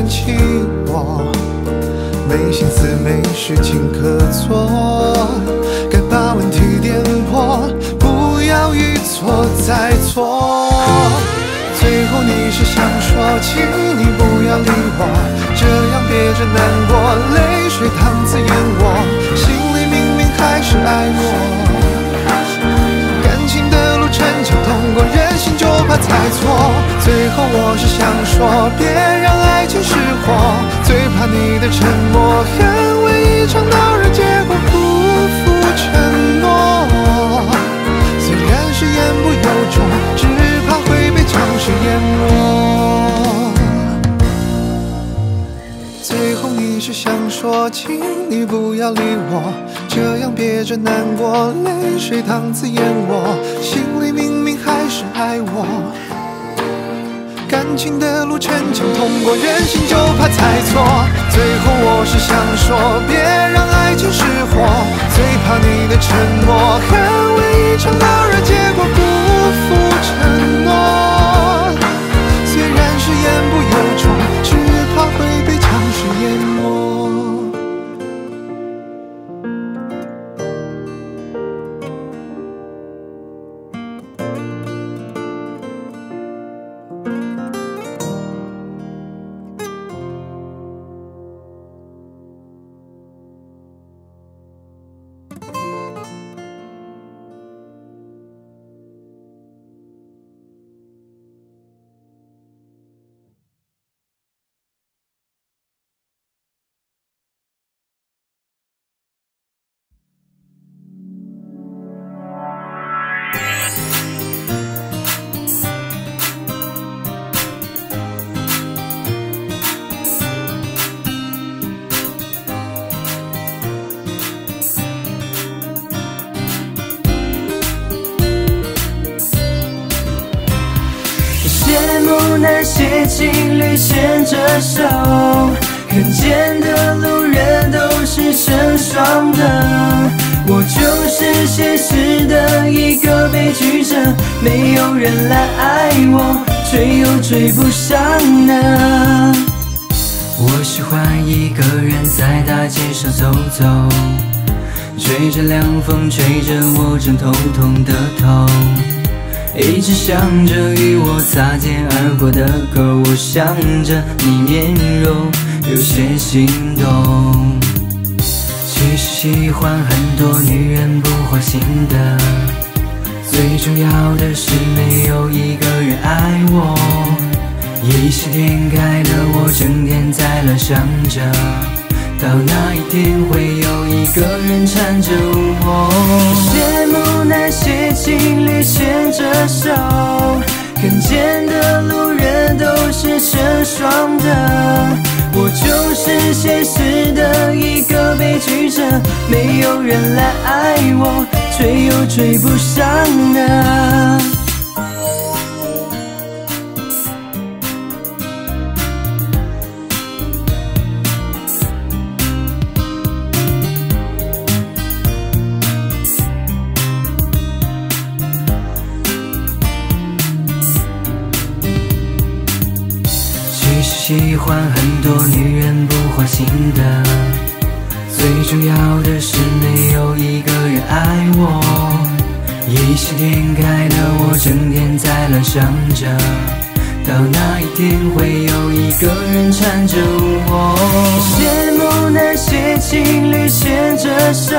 嫌弃我，没心思，没事情可做，该把问题点破，不要一错再错。最后你是想说，请你不要理我，这样憋着难过，泪水淌在眼窝，心里明明还是爱我。怕猜错。最后我是想说，别让爱情失火，最怕你的沉默，捍卫一场闹热结果，辜负承诺。虽然是言不由衷，只怕会被掌声淹没。最后你是想说，请你不要理我，这样憋着难过，泪水淌自眼窝，心里明是爱我。感情的路逞强，通过任性就怕猜错。最后我是想说，别让爱情失火，最怕你的沉默，捍卫一场闹热结果，辜负承诺。虽然是言不由衷，只怕会被情侣牵着手，看见的路人都是成双的。我就是现实的一个悲剧者，没有人来爱我，追又追不上呢。我喜欢一个人在大街上走走，吹着凉风，吹着我正痛痛的头。一直想着与我擦肩而过的狗，我想着你面容，有些心动。其实喜欢很多女人不花心的，最重要的是没有一个人爱我。异想天开的我，整天在乱想着，到那一天会有一个人缠着我。羡慕那些情侣牵着手，看见的路人都是成双的。我就是现实的一个悲剧者，没有人来爱我，追又追不上呢。多女人不花心的，最重要的是没有一个人爱我。异想天开的我，整天在乱想着，到哪一天会有一个人缠着我？羡慕那些情侣牵着手，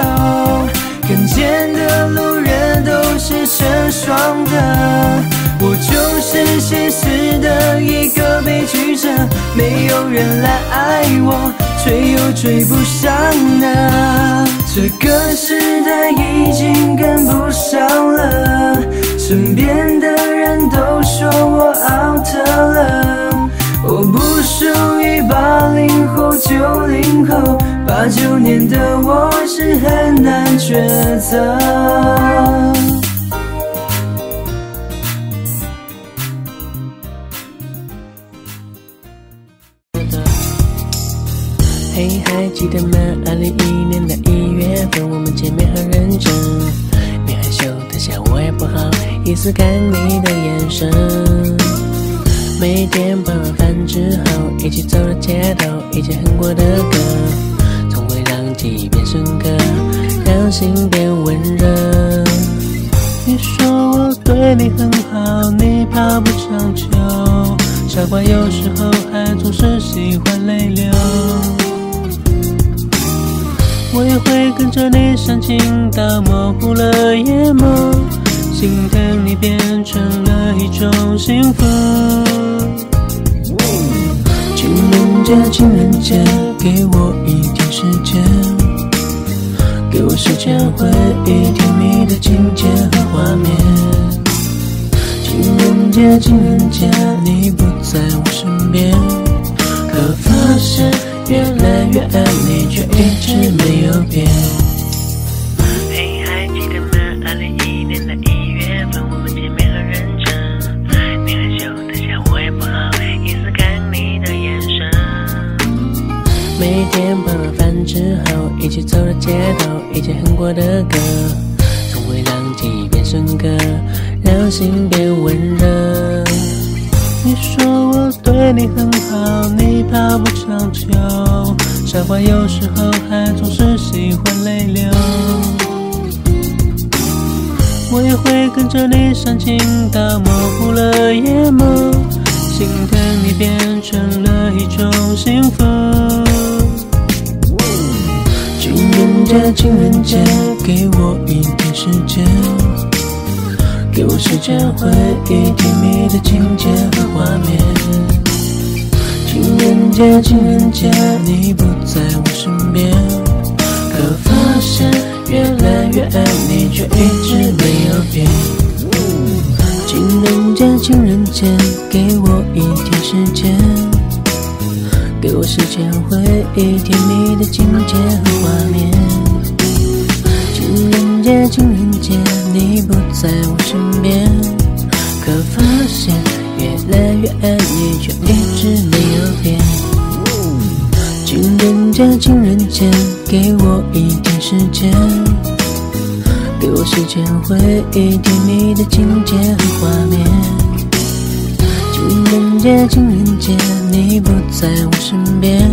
看见的路人都是成双的，我就是现实的一个悲剧者，没有人来爱我，追又追不上呢。这个时代已经跟不上了，身边的人都说我 out 了。我不属于八零后、九零后，八九年的我是很难抉择。嘿，还记得吗？二零一一年的一月份，我们见面很认真。你害羞的笑，我也不好意思看你的眼神。每天傍晚饭之后，一起走到街头，一起哼过的歌，总会让记忆变深刻，让心变温热。你说我对你很好，你怕不长久，傻瓜有时候还总是喜欢泪流。我也会跟着你煽情到模糊了眼眸，心疼你变成了一种幸福。情人节，情人节，给我一点时间，给我时间回忆甜蜜的情节和画面。情人节，情人节，你不在我身边，可发现越来越爱你，却一直没有变。嘿，还记得吗？二零一一年的一月份，我们见面很认真。你害羞的笑，我也不好意思看你的眼神。每天傍晚饭之后，一起走到街头，一起哼过的歌，总会让记忆变深刻，让心变温热。你说我对你很好，你怕不长久，傻瓜有时候还总是喜欢泪流。我也会跟着你煽情到模糊了眼眸，心疼你变成了一种幸福。情人节，情人节，给我一点时间，给我时间回忆甜蜜的情节和画面。情人节，情人节，你不在我身边，可发现越来越爱你，却一直没有变。情人节，情人节，给我一点时间，给我时间回忆甜蜜的情节和画面。情人节，情人节，你不在我身边，可发现越来越爱你，却一直没有变。情人节，情人节，给我一点时间，给我时间回忆甜蜜的情节和画面。情人节，情人节，你不在我身边，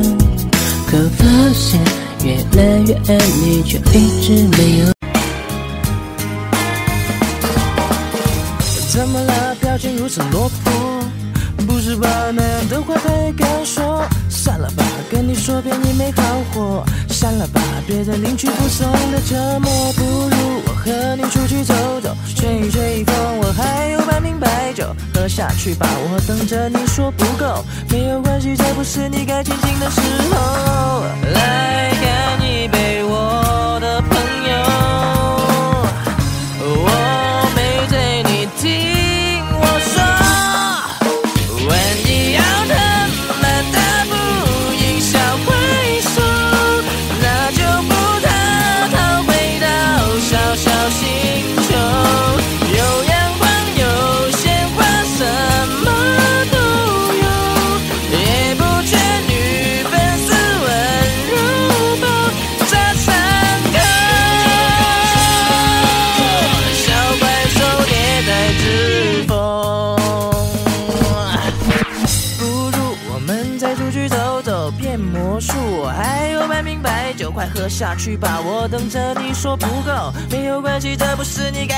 可发现越来越爱你，却一直没有。怎么了？表情如此落魄，不是吧？那样的话他也敢说？算了吧，跟你说遍你没好货，删了吧，别再领取不送的折磨。不如我和你出去走走，吹一吹风，我还有半瓶白酒，喝下去吧，我等着你说不够。没有关系，这不是你该清醒的时候。来干一杯，说不够没有关系这不是你该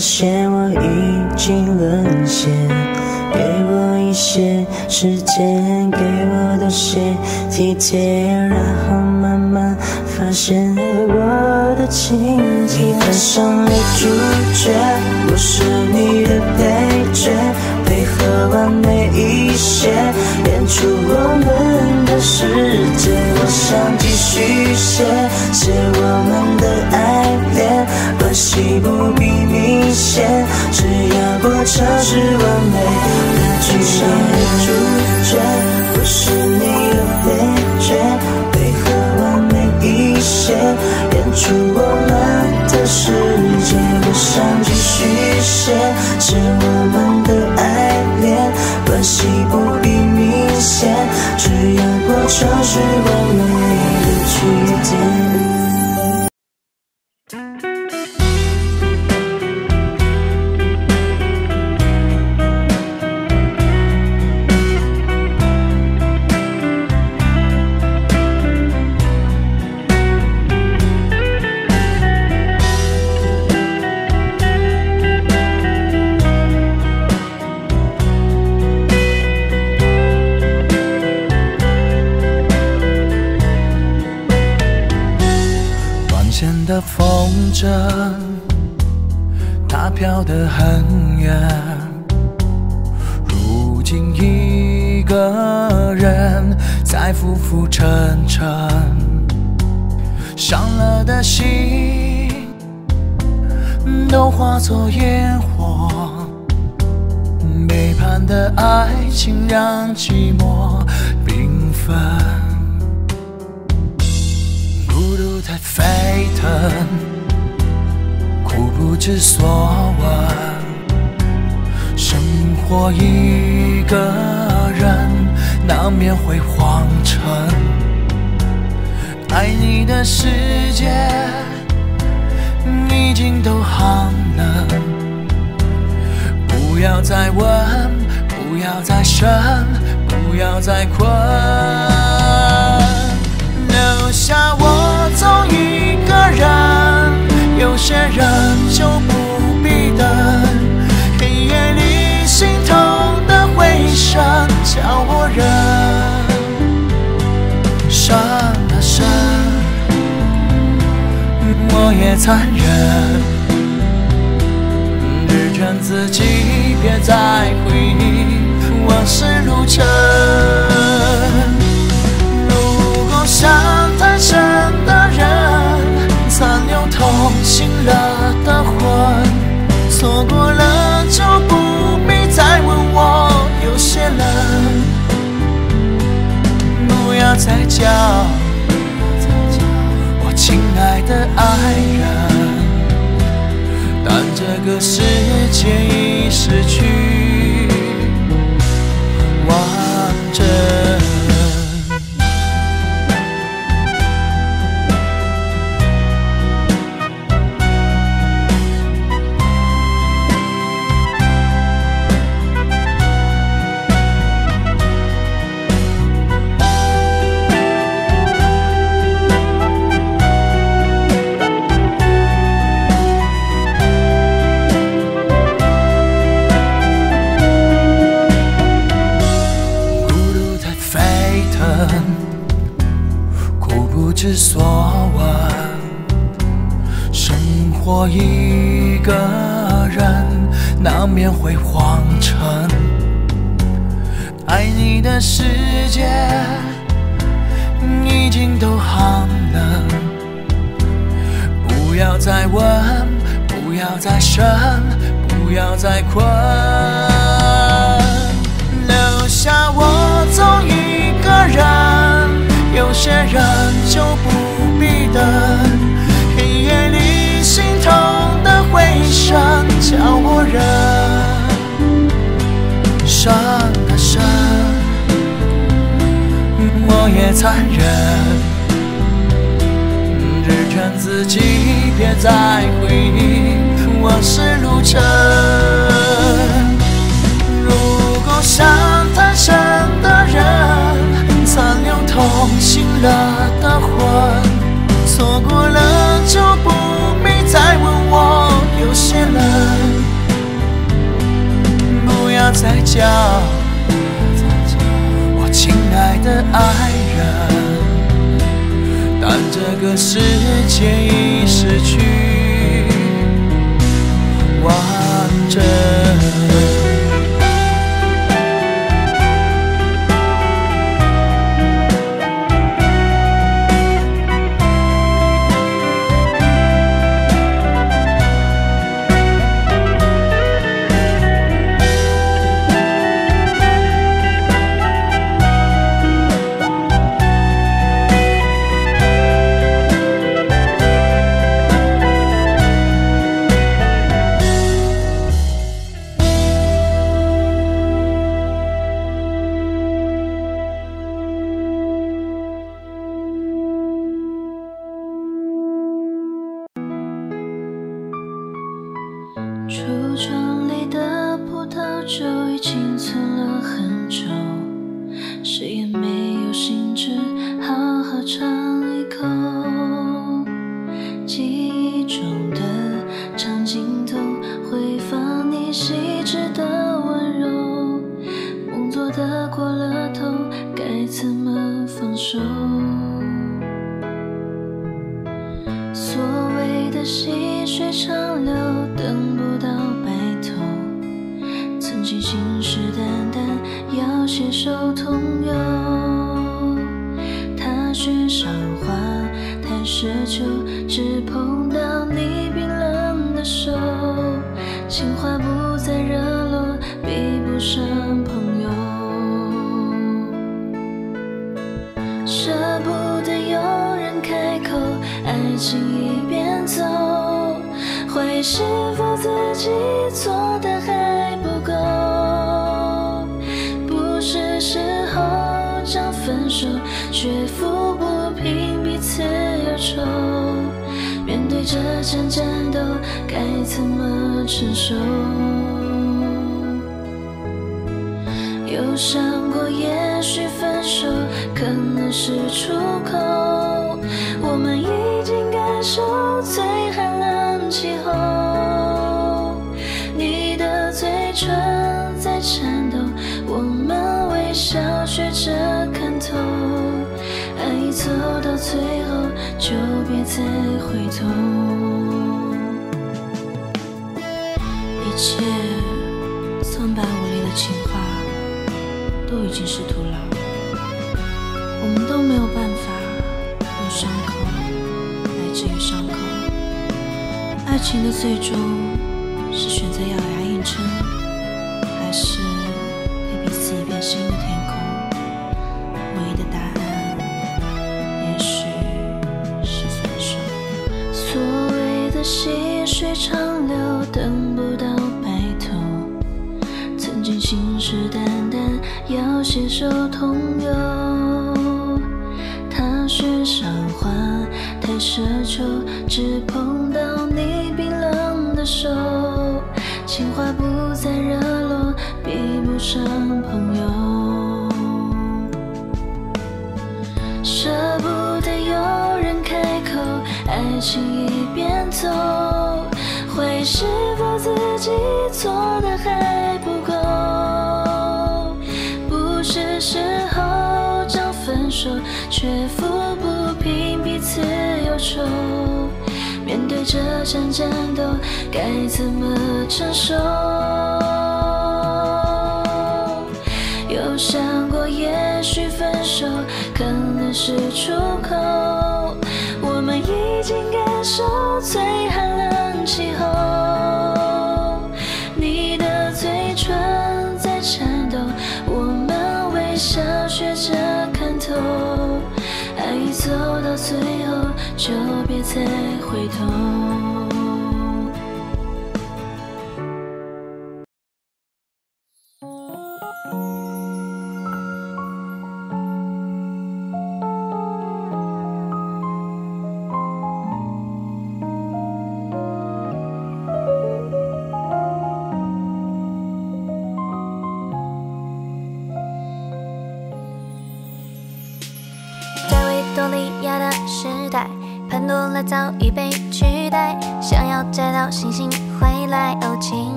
发现我已经沦陷，给我一些时间，给我多些体贴，然后慢慢发现我的情节。你扮上女主角，我是你的配角，配合完美一些，演出我们的世界。我想继续写写我们的爱。戏不必明显，只要过程是完美。剧上的主角不是你的配角，配合完美一些，演出我们的世界。不想继续写，是我们的爱恋，关系不必明显，只要过程是完美的句点。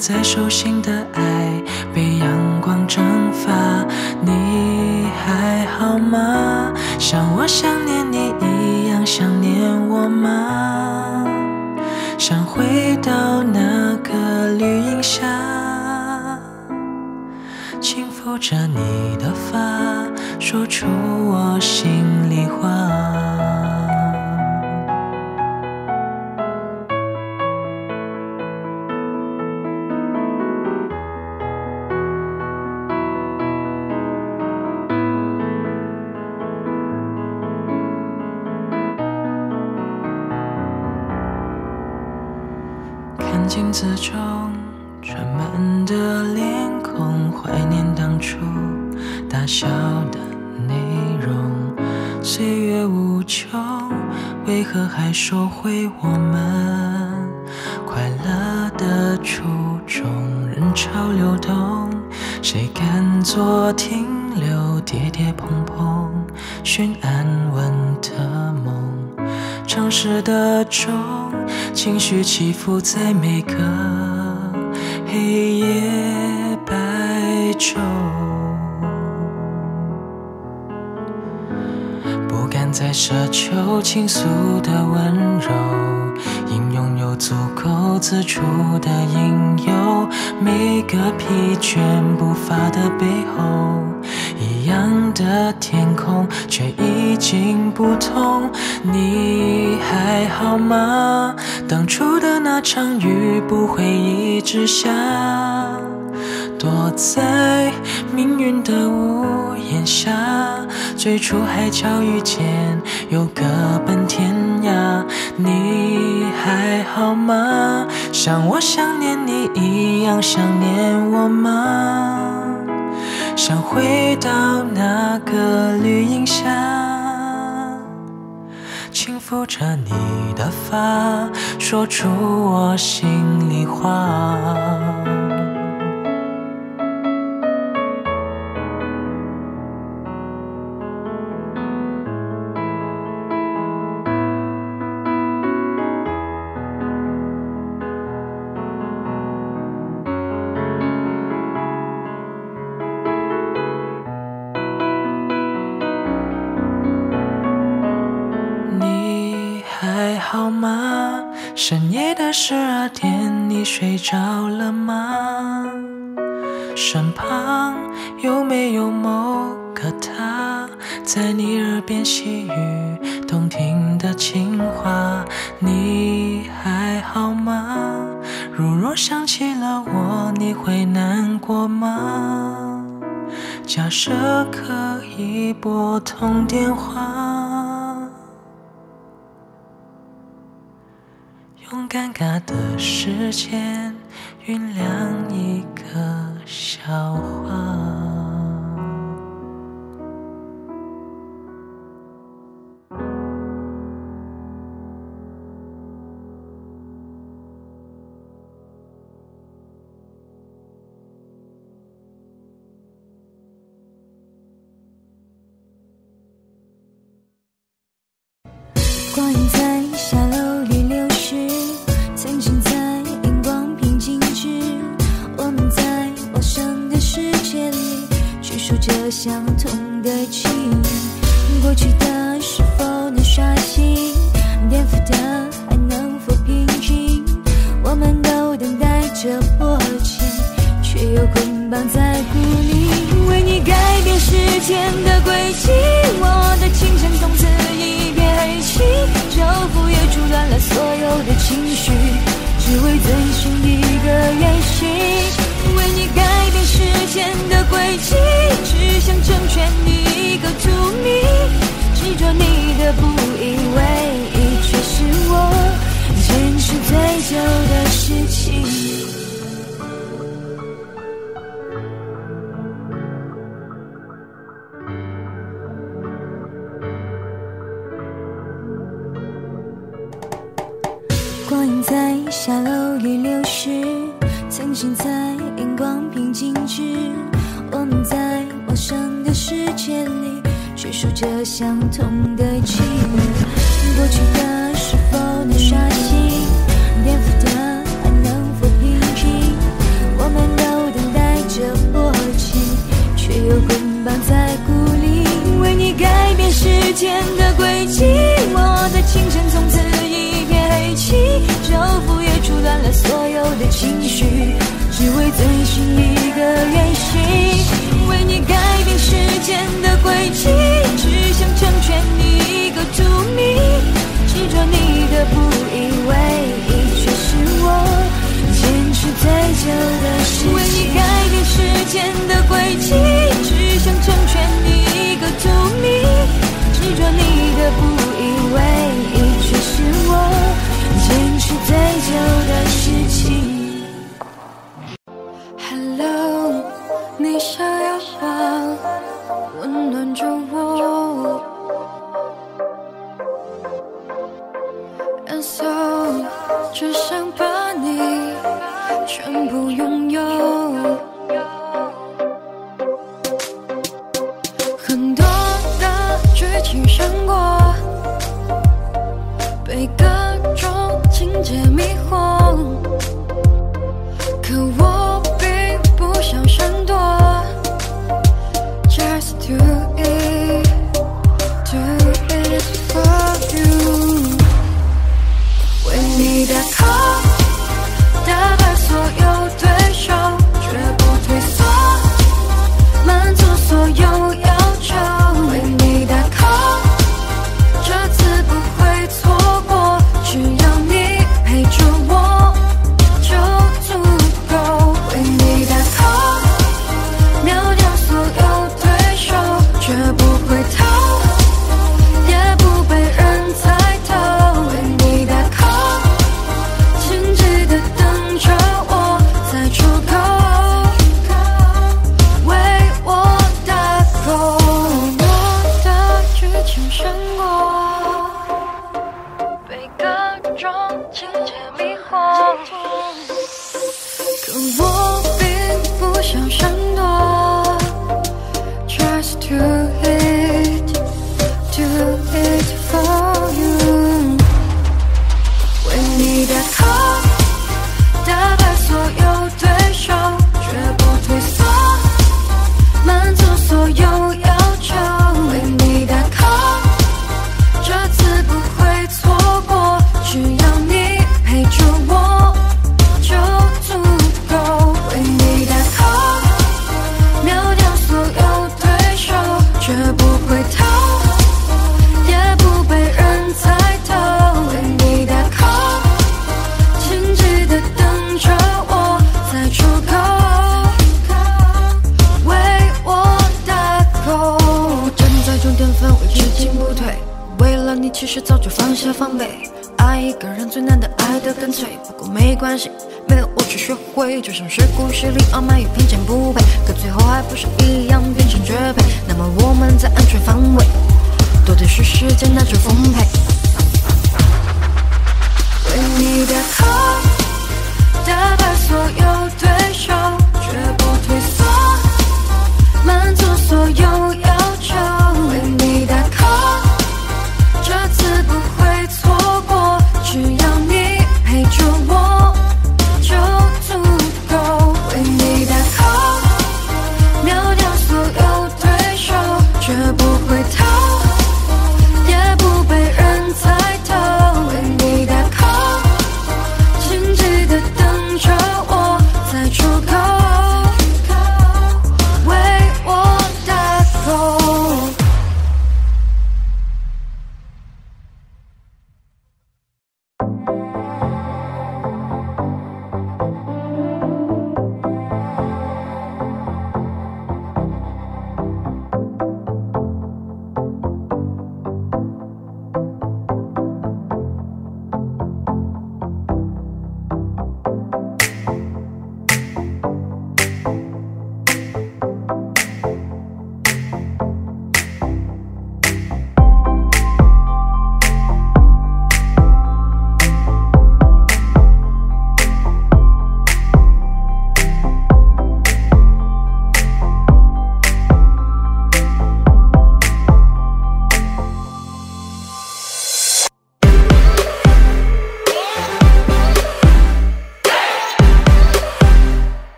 在手心的爱。看镜子中沉闷的脸孔，怀念当初大笑的内容。岁月无穷，为何还收回我们快乐的初衷？人潮流动，谁敢做停留？跌跌碰碰，寻安稳的梦。城市的钟，情绪起伏在每个黑夜白昼。不敢再奢求倾诉的温柔，应拥有足够自处的应有。每个疲倦步伐的背后，样的天空，却已经不同。你还好吗？当初的那场雨不会一直下。躲在命运的屋檐下，最初海角遇见，又各奔天涯。你还好吗？像我想念你一样想念我吗？想回到那个绿荫下，轻抚着你的发，说出我心里话。你睡着了吗？身旁有没有某个他，在你耳边细语动听的情话？你还好吗？如若想起了我，你会难过吗？假设可以拨通电话。用尴尬的时间酝酿一个笑话。相同的情。过去的是否能刷新？颠覆的还能否平静？我们都等待着破茧，却又捆绑在鼓里。为你改变时间的轨迹，我的青春从此一片黑漆，昼伏也阻断了所有的情绪，只为遵循一个愿心。为你间的轨迹，只想成全你一个荼蘼，执着你的不以为意，却是我坚持最久的事情。光影在下楼里流逝，曾经在荧光屏静止。我们在陌生的世界里，叙述着相同的记忆。过去的是否能刷新？颠覆的还能否平静？我们都等待着破茧，却又捆绑在鼓里。为你改变时间的轨迹，我的青春从此一片黑漆，昼伏也阻断了所有的情绪，只为遵循一个愿心。为你改变时间的轨迹，只想成全你一个荼蘼，执着你的不以为意，却是我坚持最久的事情。为你改变时间的轨迹，只想成全你一个荼蘼，执着你的不以为意，却是我坚持最久